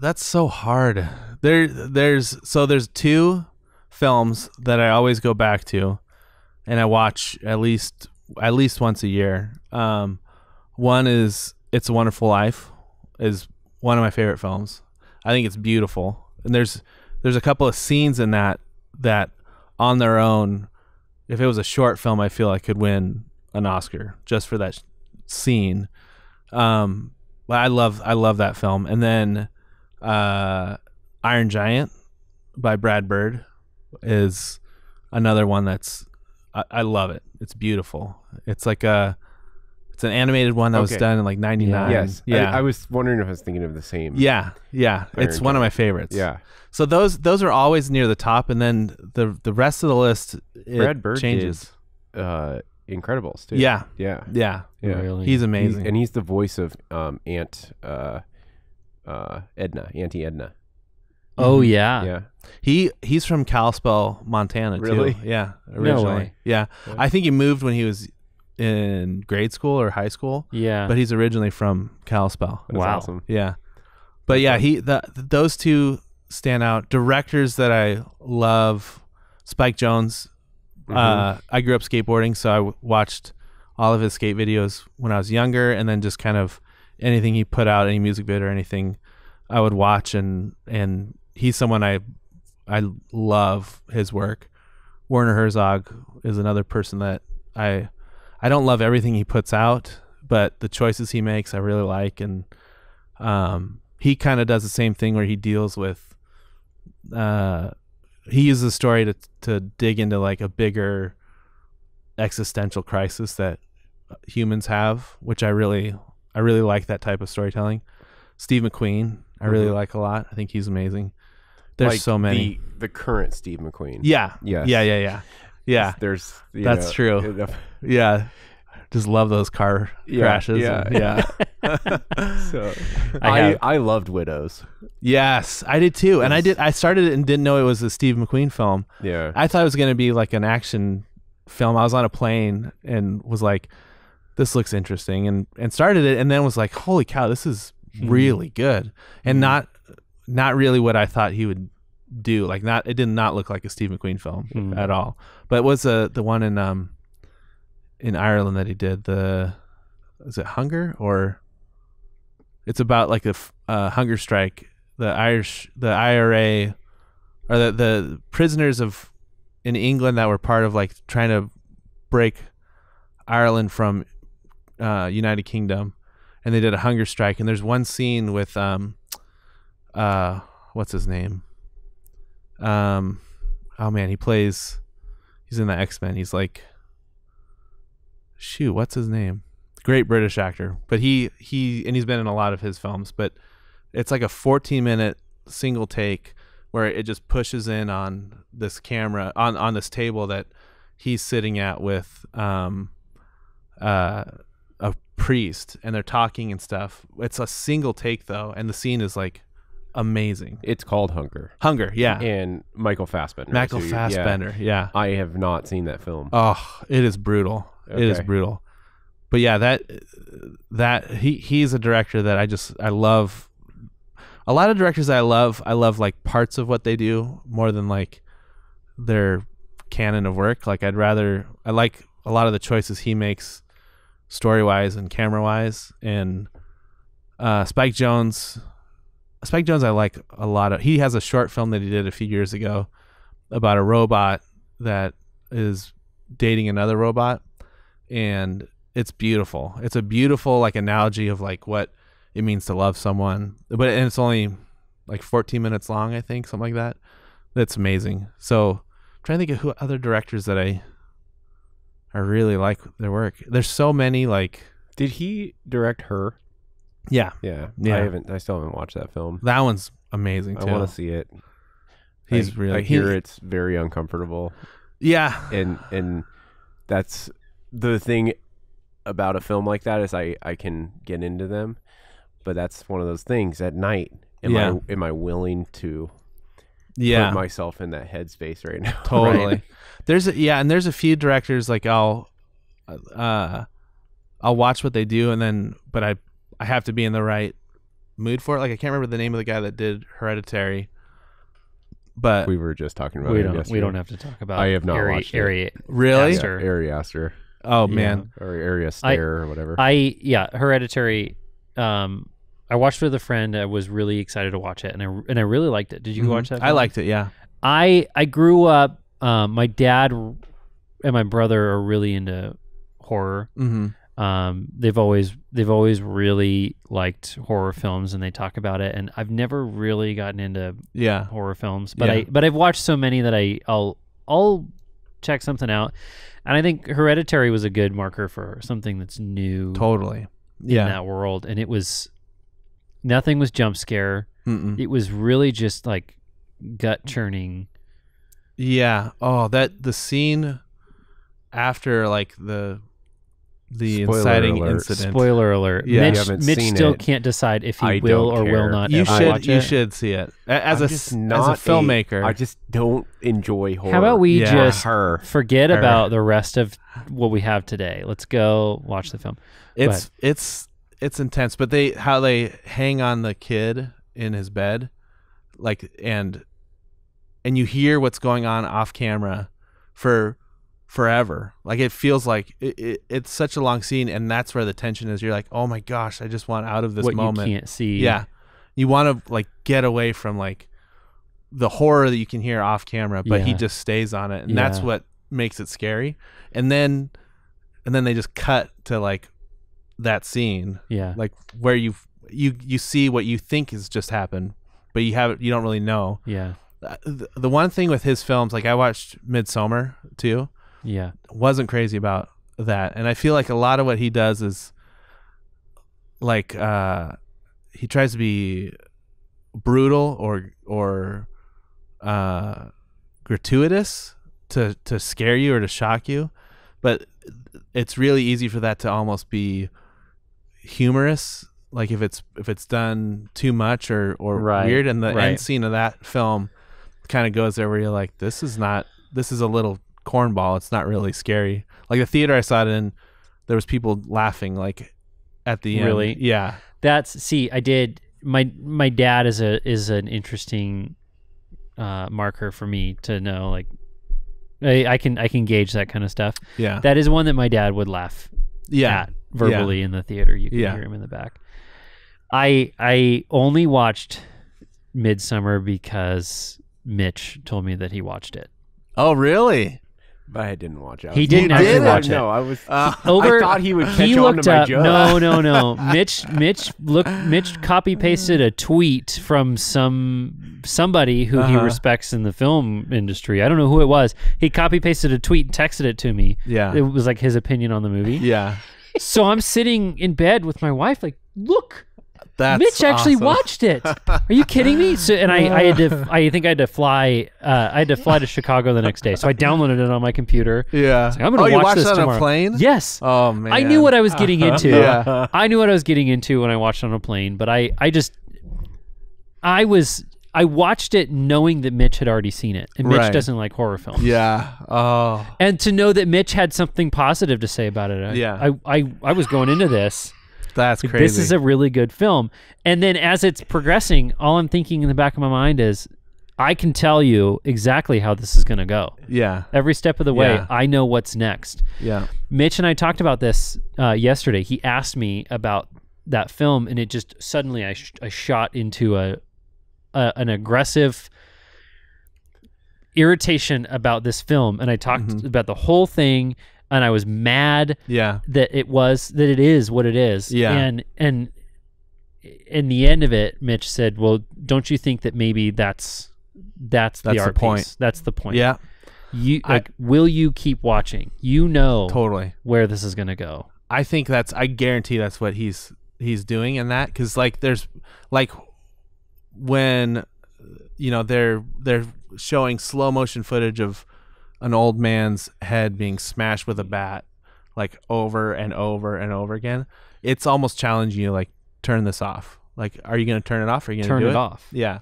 that's so hard there there's so there's two films that i always go back to and i watch at least at least once a year um one is it's a wonderful life is one of my favorite films i think it's beautiful and there's there's a couple of scenes in that that on their own if it was a short film i feel i could win an oscar just for that sh- scene. Um but i love i love that film. And then uh iron giant by brad bird is another one that's I, I love it. It's beautiful. It's like a it's an animated one that was done in like 99
yes.
Yeah.
I, was wondering if I was thinking of the same.
yeah. Yeah. It's
Iron
one of my favorites.
Yeah.
so those those are always near the top, and then the the rest of the list it
Brad Bird
changes.
did uh Incredibles too.
Yeah,
Yeah.
yeah,
Yeah.
Really.
he's
He's-
amazing.
and he's the voice of um Aunt uh uh Edna, Auntie Edna.
Oh
Mhm.
yeah.
yeah.
he he's from Kalispell, Montana.
Really?
Too. Yeah,
No
originally.
way.
Yeah,
Yeah.
I think he moved when he was in grade school or high school,
Yeah.
but he's originally from Kalispell.
That's
Wow.
awesome.
Yeah, but yeah, he the those two stand out. Directors that I love, Spike Jonze.
Mm-hmm.
Uh, I grew up skateboarding, so I w- watched all of his skate videos when I was younger, and then just kind of anything he put out, any music video or anything, I would watch, and and he's someone I I love his work. Werner Herzog is another person that I I don't love everything he puts out, but the choices he makes I really like, and um, he kind of does the same thing where he deals with uh, he uses the story to to dig into like a bigger existential crisis that humans have, which I really I really like that type of storytelling. Steve McQueen, I really
Mhm.
like a lot. I think he's amazing. There's
Like
so many.
The, the current Steve McQueen.
yeah.
Yes.
Yeah. Yeah. Yeah. Yeah.
There's. you
That's
know,
true. Yeah. Just love those car
Yeah,
crashes.
yeah.
and- yeah.
So
I
I I loved Widows.
yes, I did too. And I did. I started it and didn't know it was a Steve McQueen film.
Yeah.
I thought it was going to be like an action film. I was on a plane and was like, "This looks interesting," and and started it, and then was like, "Holy cow, this is really good," and
Mhm.
not not really what I thought he would do. Like not, it did not look like a Steve McQueen film
Mhm.
at all. But it was uh, the one in um in Ireland that he did. The is it Hunger or it's about like a uh, hunger strike. The Irish, the IRA, or the the prisoners of in England that were part of like trying to break Ireland from uh, United Kingdom, and they did a hunger strike. And there's one scene with um, uh, what's his name? Um, oh man, he plays. He's in the X Men. He's like, shoot, what's his name? Great British actor, but he he and he's been in a lot of his films. But it's like a 14 minute single take where it just pushes in on this camera on on this table that he's sitting at with um uh a priest and they're talking and stuff. It's a single take though, and the scene is like amazing.
It's called Hunger.
Hunger, yeah.
And Michael Fassbender.
Michael
so
Fassbender, yeah.
Yeah. I have not seen that film.
Oh, it is brutal. It is brutal. But yeah, that that he he's a director that I just I love. A lot of directors I love, I love like parts of what they do more than like their canon of work. Like I'd rather I like a lot of the choices he makes story wise and camera wise and uh Spike Jonze Spike Jonze I like a lot of he has a short film that he did a few years ago about a robot that is dating another robot and it's beautiful. It's a beautiful like analogy of like what it means to love someone. But and it's only like 14 minutes long, I think, something like that. That's amazing. So, I'm trying to think of who other directors that I I really like their work. There's so many like
Did he direct her?
yeah,
Yeah.
Yeah.
I haven't. I still haven't watched that film.
that one's amazing
I want to see it.
He's
I,
really
I hear
he-
it's very uncomfortable,
Yeah.
and and that's the thing about a film like that is I I can get into them, but that's one of those things at night. Am
Yeah.
I am I willing to
Yeah.
put myself in that headspace right now?
totally there's a, yeah and there's a few directors like i'll uh i'll watch what they do and then but i i have to be in the right mood for it like i can't remember the name of the guy that did hereditary but
we were just talking about
we don't.
yesterday.
We don't have to talk about.
I have not
Ari,
watched it.
Ari,
really
Yeah, Ari Aster
oh man
or Ari Aster or whatever.
I yeah, Hereditary. Um, I watched with a friend. I was really excited to watch it, and I and I really liked it. Did you
Mhm.
watch that?
i liked it yeah
I I grew up. Um, my dad and my brother are really into horror.
mm-hmm
Um, they've always they've always really liked horror films, and they talk about it. And I've never really gotten into
yeah
horror films, but
Yeah.
I but I've watched so many that I I'll I'll check something out. And I think Hereditary was a good marker for something that's new
totally
in
yeah
that world, and it was nothing was jump scare.
Mm-mm.
It was really just like gut churning.
yeah oh that the scene after like the the
Spoiler
inciting
alert.
incident
Spoiler alert.
Yeah.
Mitch,
You haven't
Mitch
seen
still
it.
can't decide if he
I
will
don't
or will not
you
ever
should
watch
you
it.
should see it A- as
I'm
a
just
as a
not
filmmaker
I just don't enjoy horror.
How about we
Yeah.
just
her?
forget
Her.
about the rest of what we have today? Let's go watch the film.
it's it's it's intense but they how they hang on the kid in his bed like and and you hear what's going on off camera for forever. Like it feels like it, it, it's such a long scene and that's where the tension is. You're like oh my gosh i just want out of this
what
moment.
you can't see.
yeah. You want to like get away from like the horror that you can hear off camera but he just stays on it and that's what makes it scary. And then and then they just cut to like that scene.
Yeah.
like where you you you see what you think has just happened but you have you don't really know.
Yeah.
Uh, the, the one thing with his films like i watched Midsommar too
Yeah.
wasn't crazy about that and i feel like a lot of what he does is like uh he tries to be brutal or or uh, gratuitous to to scare you or to shock you, but it's really easy for that to almost be humorous. Like if it's if it's done too much or or
Right,
weird, and the
right.
end scene of that film kind of goes there where you're like, this is not this is a little cornball. It's not really scary. Like the theater I saw it in, there was people laughing like at the end.
Really?
Yeah.
That's see, I did my my dad is a is an interesting uh, marker for me to know. Like, I, I can I can gauge that kind of stuff.
Yeah.
That is one that my dad would laugh
yeah.
at verbally in the theater. You can
Yeah.
hear him in the back. I I only watched Midsommar because Mitch told me that he watched it.
Oh, really?
But I didn't watch it.
He didn't
I
actually
didn't-
watch it.
No, I was.
Uh,
Over,
I thought he would catch
he
on
looked
to my
up.
joke.
No, no, no. Mitch, Mitch, look, Mitch copy pasted a tweet from some somebody who he
Uh-huh.
respects in the film industry. I don't know who it was. He copy pasted a tweet and texted it to me.
Yeah.
It was like his opinion on the movie.
yeah.
so I'm sitting in bed with my wife, like, look,
That's
Mitch actually
awesome.
watched it. Are you kidding me? So, and I, I had to, I think I had to fly, uh, I had to fly to Chicago the next day. So I downloaded it on my computer.
Yeah.
like, I'm gonna
oh, you
watch
watched
this
that on
tomorrow.
a plane?
Yes.
Oh man.
I knew what I was getting into.
Yeah.
I knew what I was getting into when I watched it on a plane, but I, I just, I was, I watched it knowing that Mitch had already seen it, and Mitch
Right.
doesn't like horror films.
Yeah. Oh.
And to know that Mitch had something positive to say about it, I,
Yeah.
I, I, I was going into this.
That's crazy.
This is a really good film. And then as it's progressing, all I'm thinking in the back of my mind is, I can tell you exactly how this is going to go.
yeah.
Every step of the way,
Yeah.
I know what's next.
Yeah.
Mitch and I talked about this uh, yesterday. He asked me about that film, and it just suddenly I, sh- I shot into a, a an aggressive irritation about this film, and I talked
Mhm.
about the whole thing, and I was mad
Yeah.
that it was that it is what it is.
Yeah.
and and in the end of it, Mitch said, "Well, don't you think that maybe that's that's, the
That's the
art
point.
piece? That's the point.
Yeah.
You
I-
like, will you keep watching? You know
Totally.
where this is gonna go.
I think that's I guarantee that's what he's he's doing in that cuz like there's like when you know they're they're showing slow motion footage of an old man's head being smashed with a bat like over and over and over again. It's almost challenging you like turn this off. Like are you going to turn it off or are you going
Turn
to do
it off.
Yeah.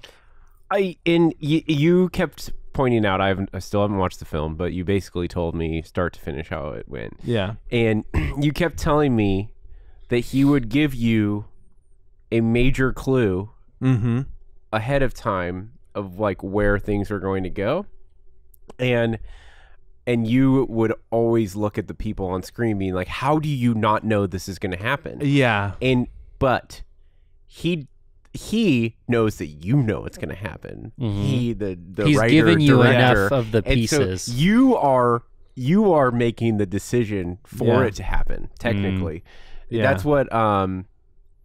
I in y- you kept pointing out. I haven't. I still haven't watched the film, but you basically told me start to finish how it went,
Yeah.
and you kept telling me that he would give you a major clue
Mhm.
ahead of time of like where things are going to go and and you would always look at the people on screen being like how do you not know this is going to happen
Yeah.
and but he he knows that you know it's going to happen
Mhm.
he the the
He's
writer,
given you
director,
enough of the
and so
pieces.
you are you are making the decision for
Yeah.
it to happen technically
Yeah.
that's what um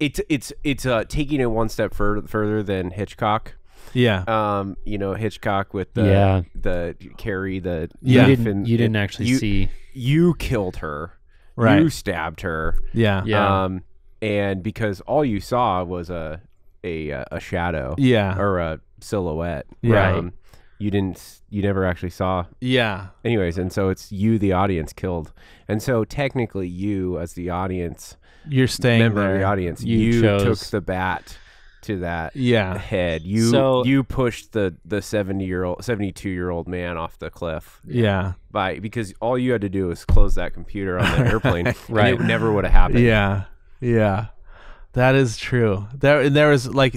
it's it's it's uh taking it one step further further than hitchcock
Yeah.
um you know hitchcock with the
Yeah.
the carry the
Yeah.
you didn't.
and-
you didn't
and
actually
you,
see.
you killed her
Right.
you stabbed her
yeah.
Yeah.
um and because all you saw was a a uh, a shadow
Yeah.
or a silhouette
Yeah.
um, you didn't you never actually saw
Yeah.
anyways and so it's you the audience killed and so technically you as the audience
You're staying
member of the audience
You
you, took the bat to that
Yeah.
head you
So-
you pushed the the 70 year old 72 year old man off the cliff
Yeah.
by because all you had to do was close that computer on the airplane
Right.
and it never would have happened
Yeah, yeah, that is true. There, and there was like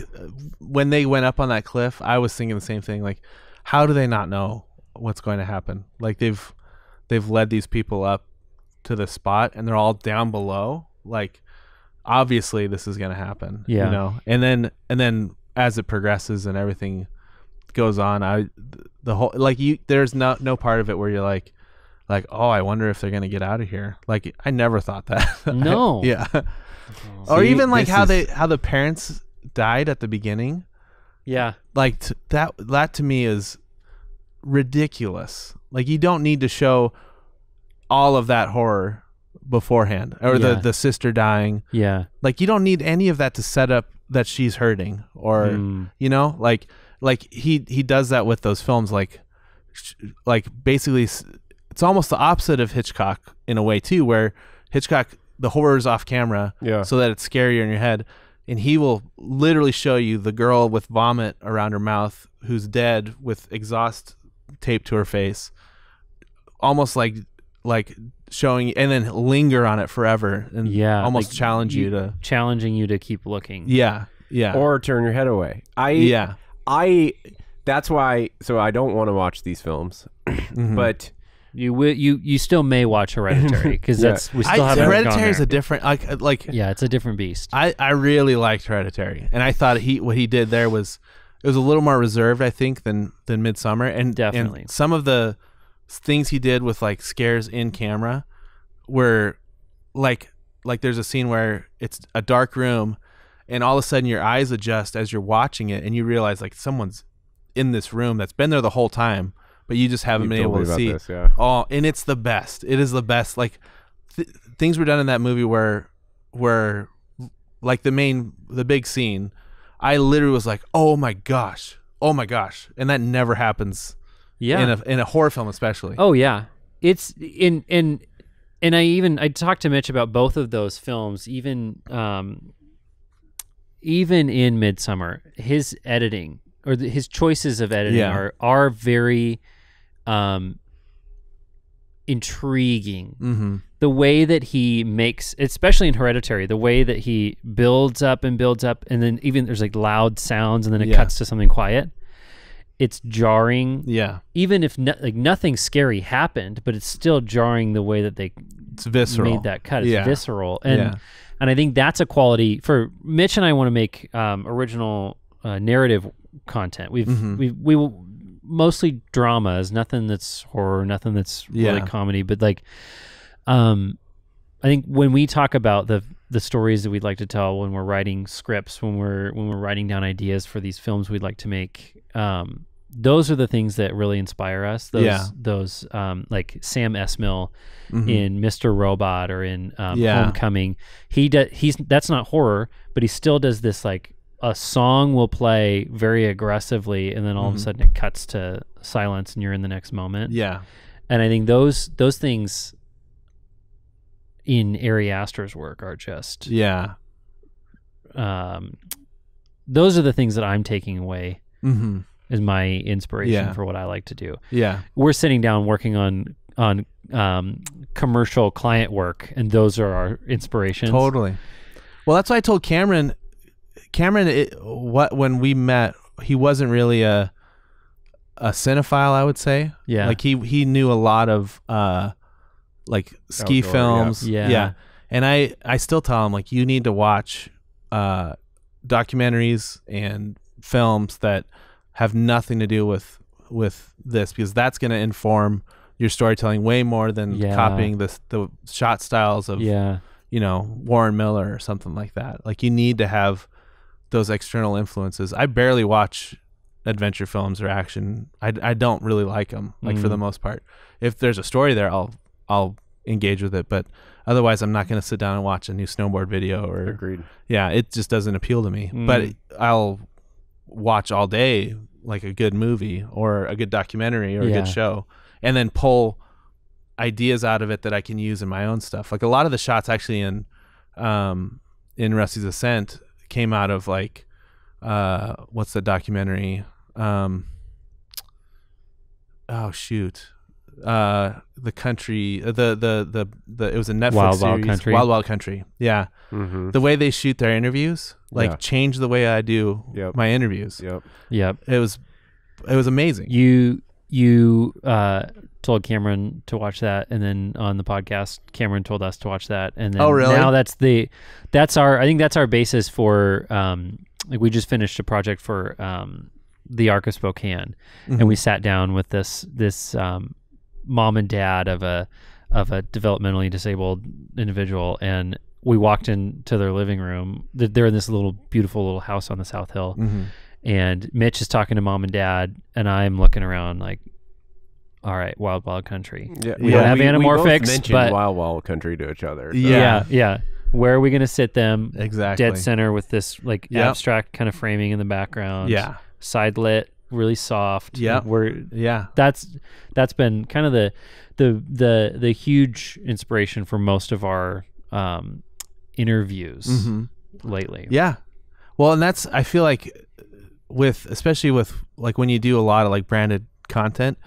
when they went up on that cliff, I was thinking the same thing. Like, how do they not know what's going to happen? Like they've they've led these people up to the spot, and they're all down below. Like, obviously, this is going to happen.
Yeah.
you know. And then and then as it progresses and everything goes on, I the whole like you. There's no no part of it where you're like. Like oh, I wonder if they're gonna get out of here. Like I never thought that.
No.
yeah or
See,
even like
this
how
is-
they how the parents died at the beginning
Yeah.
like t- that that to me is ridiculous like you don't need to show all of that horror beforehand or the
Yeah.
the sister dying
Yeah.
like you don't need any of that to set up that she's hurting or
Mm.
you know like like he he does that with those films like like basically it's almost the opposite of Hitchcock in a way too where Hitchcock the horror is off camera
Yeah.
so that it's scarier in your head and he will literally show you the girl with vomit around her mouth who's dead with exhaust taped to her face almost like like showing and then linger on it forever and
Yeah,
almost
like,
challenge you,
you-
to
challenging you to keep looking.
yeah yeah
or turn your head away. I
yeah
I that's why so I don't want to watch these films.
Mhm.
But
You will. You you still may watch Hereditary because
Yeah.
that's we still
I,
haven't
Hereditary is a different like uh, like
yeah, it's a different beast.
I I really liked Hereditary and I thought he what he did there was it was a little more reserved I think than than Midsommar and
Definitely.
and some of the things he did with like scares in camera were like like there's a scene where it's a dark room and all of a sudden your eyes adjust as you're watching it and you realize like someone's in this room that's been there the whole time but you just haven't
You
been able to see
this, yeah.
Oh, and it's the best. It is the best. Like th- things were done in that movie where where like the main the big scene, I literally was like, "Oh my gosh. Oh my gosh." And that never happens
yeah.
in a in a horror film especially.
Oh yeah, it's in in and I even I talked to Mitch about both of those films. Even um, even in Midsommar, his editing or the, his choices of editing
Yeah.
are are very um intriguing.
Mhm.
The way that he makes, especially in Hereditary, the way that he builds up and builds up, and then even there's like loud sounds, and then it
Yeah.
cuts to something quiet. It's jarring
Yeah.
even if no, like nothing scary happened, but it's still jarring the way that they
It's visceral.
made that cut. It's
Yeah.
visceral, and
Yeah.
and I think that's a quality for Mitch and I want to make um, original uh, narrative content. We've
Mhm.
we we will mostly dramas, nothing that's horror, nothing that's really comedy, but like um I think when we talk about the the stories that we'd like to tell when we're writing scripts, when we're when we're writing down ideas for these films we'd like to make, um, those are the things that really inspire us. Those
Yeah.
those um, like Sam Esmail
Mhm.
in Mr. Robot or in um,
Yeah.
Homecoming. He does he's that's not horror, but he still does this like a song will play very aggressively and then all of a
Mhm.
sudden it cuts to silence and you're in the next moment.
Yeah.
And I think those those things in Ari Aster's work are just
Yeah.
um, those are the things that I'm taking away
Mhm.
As my inspiration
Yeah.
for what I like to do.
Yeah.
We're sitting down working on on um, commercial client work, and those are our inspirations.
Totally. Well, that's why I told Cameron. Cameron, it, what when we met, he wasn't really a a cinephile. I would say.
Yeah.
Like he he knew a lot of uh, like ski
Outdoor,
films.
yeah.
Yeah. And I I still tell him like you need to watch uh, documentaries and films that have nothing to do with with this because that's going to inform your storytelling way more than
Yeah.
copying the the shot styles of
Yeah.
you know Warren Miller or something like that. Like you need to have those external influences. I barely watch adventure films or action. I, I don't really like them like for
Mm.
the most part. If there's a story there, I'll I'll engage with it, but otherwise I'm not going to sit down and watch a new snowboard video or
Agreed.
yeah, it just doesn't appeal to me.
Mm.
But I'll watch all day like a good movie or a good documentary or a good show and then pull ideas out of it that I can use in my own stuff. Like a lot of the shots actually in um in Rusty's Ascent came out of like uh what's the documentary? Um Oh shoot. Uh the country uh, the the the the it was a Netflix
Wild Wild
series.
Country?
Wild Wild Country. Yeah
Mm-hmm.
the way they shoot their interviews like
Yeah.
change the way I do
Yep.
my interviews.
Yep.
Yep.
It was it was amazing.
You you uh, told Cameron to watch that, and then on the podcast, Cameron told us to watch that, and then
Oh, really?
now that's the that's our I think that's our basis for um like we just finished a project for um the Arc of Spokane,
Mm-hmm.
and we sat down with this this um, mom and dad of a of a developmentally disabled individual, and we walked into their living room. They're in this little beautiful little house on the South Hill,
hmm
and Mitch is talking to mom and dad, and I'm looking around like, all right, wild wild country.
Yeah.
We don't
have
we, We
anamorphics,
mentioned
but-
Wild Wild Country to each other. so-
Yeah.
yeah, yeah. Where are we gonna sit them?
Exactly.
Dead center with this like
Yep.
abstract kind of framing in the background.
Yeah.
side lit, really soft.
Yeah.
Where
Yeah.
that's that's been kind of the the the the huge inspiration for most of our um, interviews
hmm
lately.
Yeah. Well, and that's I feel like with especially with like when you do a lot of like branded content,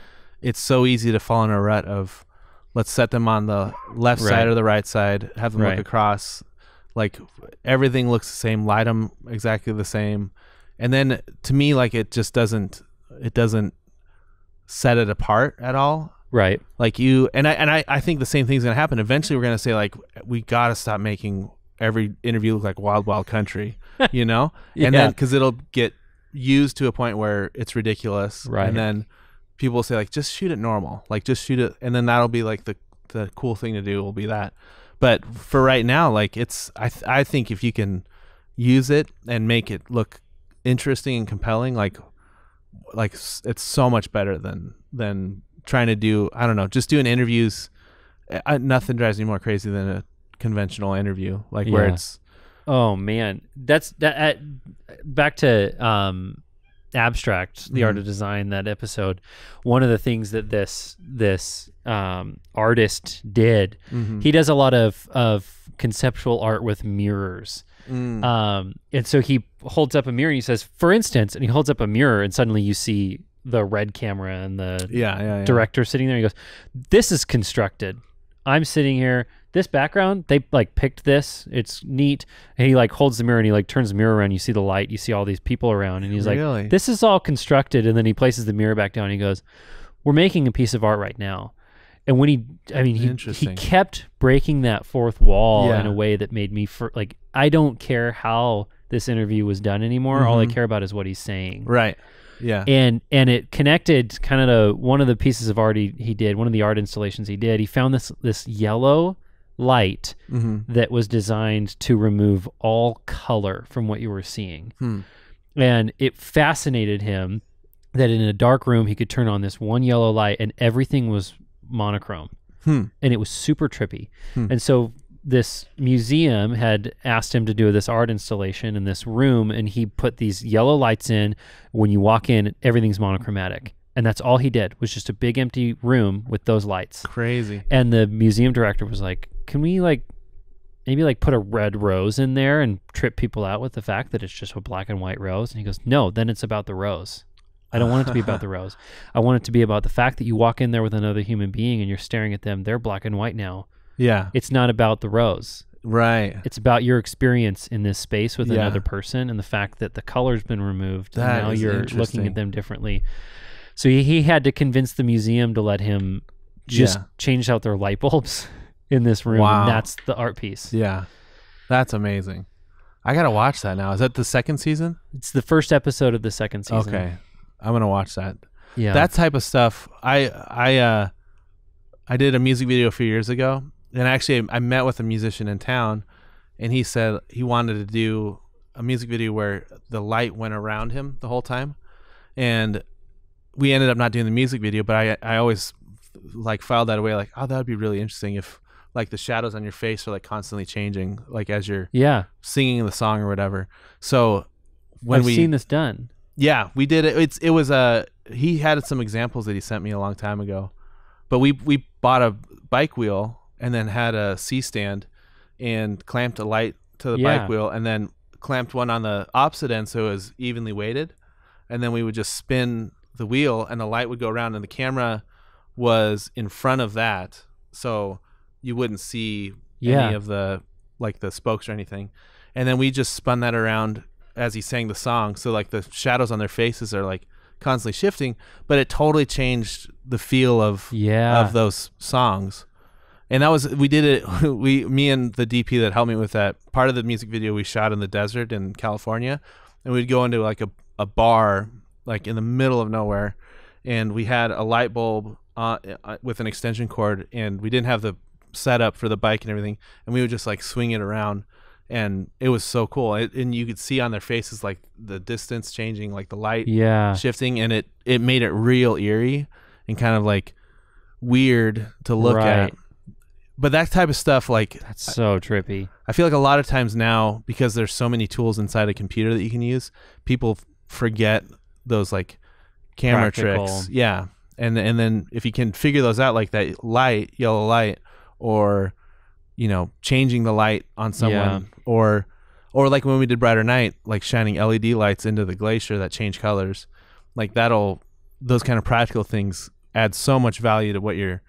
it's so easy to fall in a rut of let's set them on the left
Right.
side or the right side, have them
Right.
look across, like everything looks the same, light them exactly the same, and then to me like it just doesn't it doesn't set it apart at all
Right.
like you and i and i, I think the same thing's gonna happen eventually we're gonna say like we gotta stop making every interview look like wild wild country you know
yeah.
and then because it'll get used to a point where it's ridiculous
Right.
and then people will say like just shoot it normal like just shoot it and then that'll be like the the cool thing to do will be that but for right now like it's i th- i think if you can use it and make it look interesting and compelling like like it's so much better than than trying to do i don't know just doing interviews I, I- nothing drives me more crazy than a conventional interview like where it's
Oh man, that's that. At, back to um, abstract, the art
Mhm.
of design. That episode. One of the things that this this um, artist did,
Mhm.
he does a lot of of conceptual art with mirrors.
Mm.
Um, and so he holds up a mirror and he says, for instance, and he holds up a mirror and suddenly you see the red camera and the
yeah yeah, yeah.
director sitting there. He goes, "This is constructed. I'm sitting here. This background, they like picked this. It's neat." And he like holds the mirror and he like turns the mirror around. You see the light. You see all these people around, and he's
Really?
like, "This is all constructed." And then he places the mirror back down. And he goes, "We're making a piece of art right now." And when he, I mean, he, he kept breaking that fourth wall
Yeah.
in a way that made me for like I don't care how this interview was done anymore. All I
Mhm.
care about is what he's saying
right yeah
and and it connected kind of to one of the pieces of art he, he did one of the art installations he did he found this this yellow light
hmm
that was designed to remove all color from what you were seeing
Hmm.
and it fascinated him that in a dark room he could turn on this one yellow light and everything was monochrome.
Hmm.
and it was super trippy.
Hmm.
and so this museum had asked him to do this art installation in this room and he put these yellow lights in. When you walk in everything's monochromatic. And that's all he did was just a big empty room with those lights.
Crazy.
And the museum director was like can we like maybe like put a red rose in there and trip people out with the fact that it's just a black and white rose? And he goes no then it's about the rose I don't want it to be about the rose. I want it to be about the fact that you walk in there with another human being and you're staring at them. They're black and white now.
yeah
It's not about the rose.
right
It's about your experience in this space with
Yeah.
another person and the fact that the color's been removed
That
and now you're looking at them differently. So he, he had to convince the museum to let him just
Yeah.
change out their light bulbs in this room.
Wow.
And that's the art piece.
yeah that's amazing i gotta watch that now is that the second season
It's the first episode of the second season.
okay i'm gonna watch that
Yeah.
that type of stuff i i uh i did a music video a few years ago and actually i met with a musician in town and he said he wanted to do a music video where the light went around him the whole time and we ended up not doing the music video but i i always like filed that away like oh that would be really interesting if like the shadows on your face are like constantly changing like as you're
yeah.
singing the song or whatever so when
I've
we
seen this done.
Yeah, we did it. It's it was a he had some examples that he sent me a long time ago, but we we bought a bike wheel and then had a C stand and clamped a light to the
Yeah.
bike wheel and then clamped one on the opposite end so it was evenly weighted, and then we would just spin the wheel and the light would go around and the camera was in front of that so you wouldn't see
Yeah.
any of the like the spokes or anything. And then we just spun that around as he sang the song. So like the shadows on their faces are like constantly shifting, but it totally changed the feel of
Yeah.
of those songs. And that was we did it we me and the DP that helped me with that part of the music video we shot in the desert in California and we'd go into like a, a bar like in the middle of nowhere and we had a light bulb uh, uh, with an extension cord and we didn't have the setup for the bike and everything and we would just like swing it around and it was so cool it, and you could see on their faces like the distance changing like the light
yeah.
shifting and it it made it real eerie and kind of like weird to look
Right.
at but that type of stuff like
That's so trippy.
i feel like a lot of times now because there's so many tools inside a computer that you can use people f- forget those like camera
Practical.
tricks. Yeah. And and then if you can figure those out like that light, yellow light or you know, changing the light on someone or or like when we did brighter night, like shining LED lights into the glacier that change colors. Like that'll those kind of practical things add so much value to what you're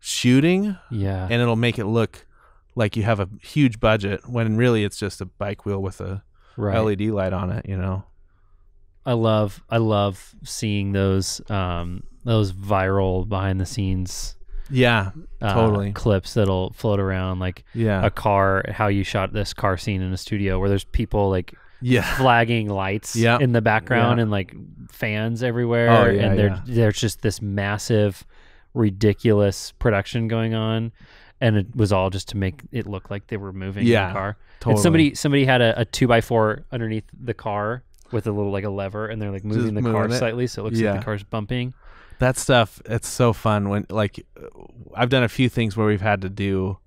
shooting
Yeah.
and it'll make it look like you have a huge budget when really it's just a bike wheel with a
right.
LED light on it, you know.
I love I love seeing those um those viral behind the scenes
Yeah,
uh,
Totally.
clips that'll float around like
yeah,
a car how you shot this car scene in a studio where there's people like
yeah,
flagging lights
Yeah.
in the background
Yeah.
and like fans everywhere
Oh, yeah,
and there there's just this massive ridiculous production going on and it was all just to make it look like they were moving
Yeah,
the car
totally.
and somebody somebody had a, a two by four underneath the car with a little like a lever and they're like moving the car
it.
slightly so it looks
Yeah.
like the car's bumping
that stuff. It's so fun when like I've done a few things where we've had to do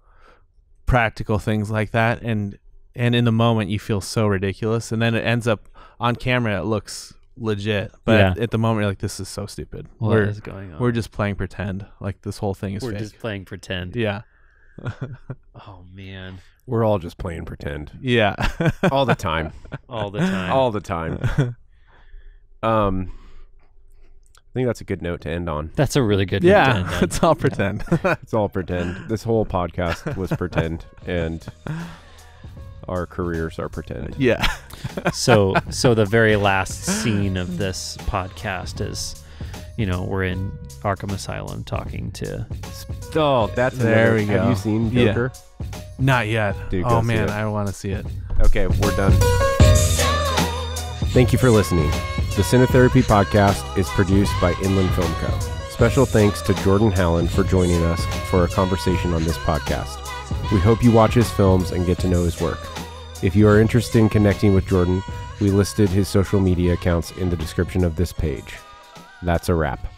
practical things like that, and and in the moment you feel so ridiculous, and then it ends up on camera it looks legit, but
Yeah.
at the moment you're like this is so stupid.
what
we're
is going on
we're just playing pretend. Like this whole thing is
we're
fake.
just playing pretend
yeah,
oh man
We're all just playing pretend
yeah,
all the time,
all the time
all the time. Um, I think that's a good note to end on.
that's a really good note to end
yeah.
on.
It's all pretend.
It's all pretend. This whole podcast was pretend, and our careers are pretend.
yeah,
so so the very last scene of this podcast is you know we're in arkham asylum talking to
Oh, that's
There
another-
we
Have you seen
Yeah.
Joker?
not yet.
Dude,
oh man. I want to see it.
Okay, we're done. Thank you for listening. The Cinetherapy podcast is produced by Inland Film Co. Special thanks to Jordan Halland for joining us for a conversation on this podcast. We hope you watch his films and get to know his work. If you are interested in connecting with Jordan, we listed his social media accounts in the description of this page. That's a wrap.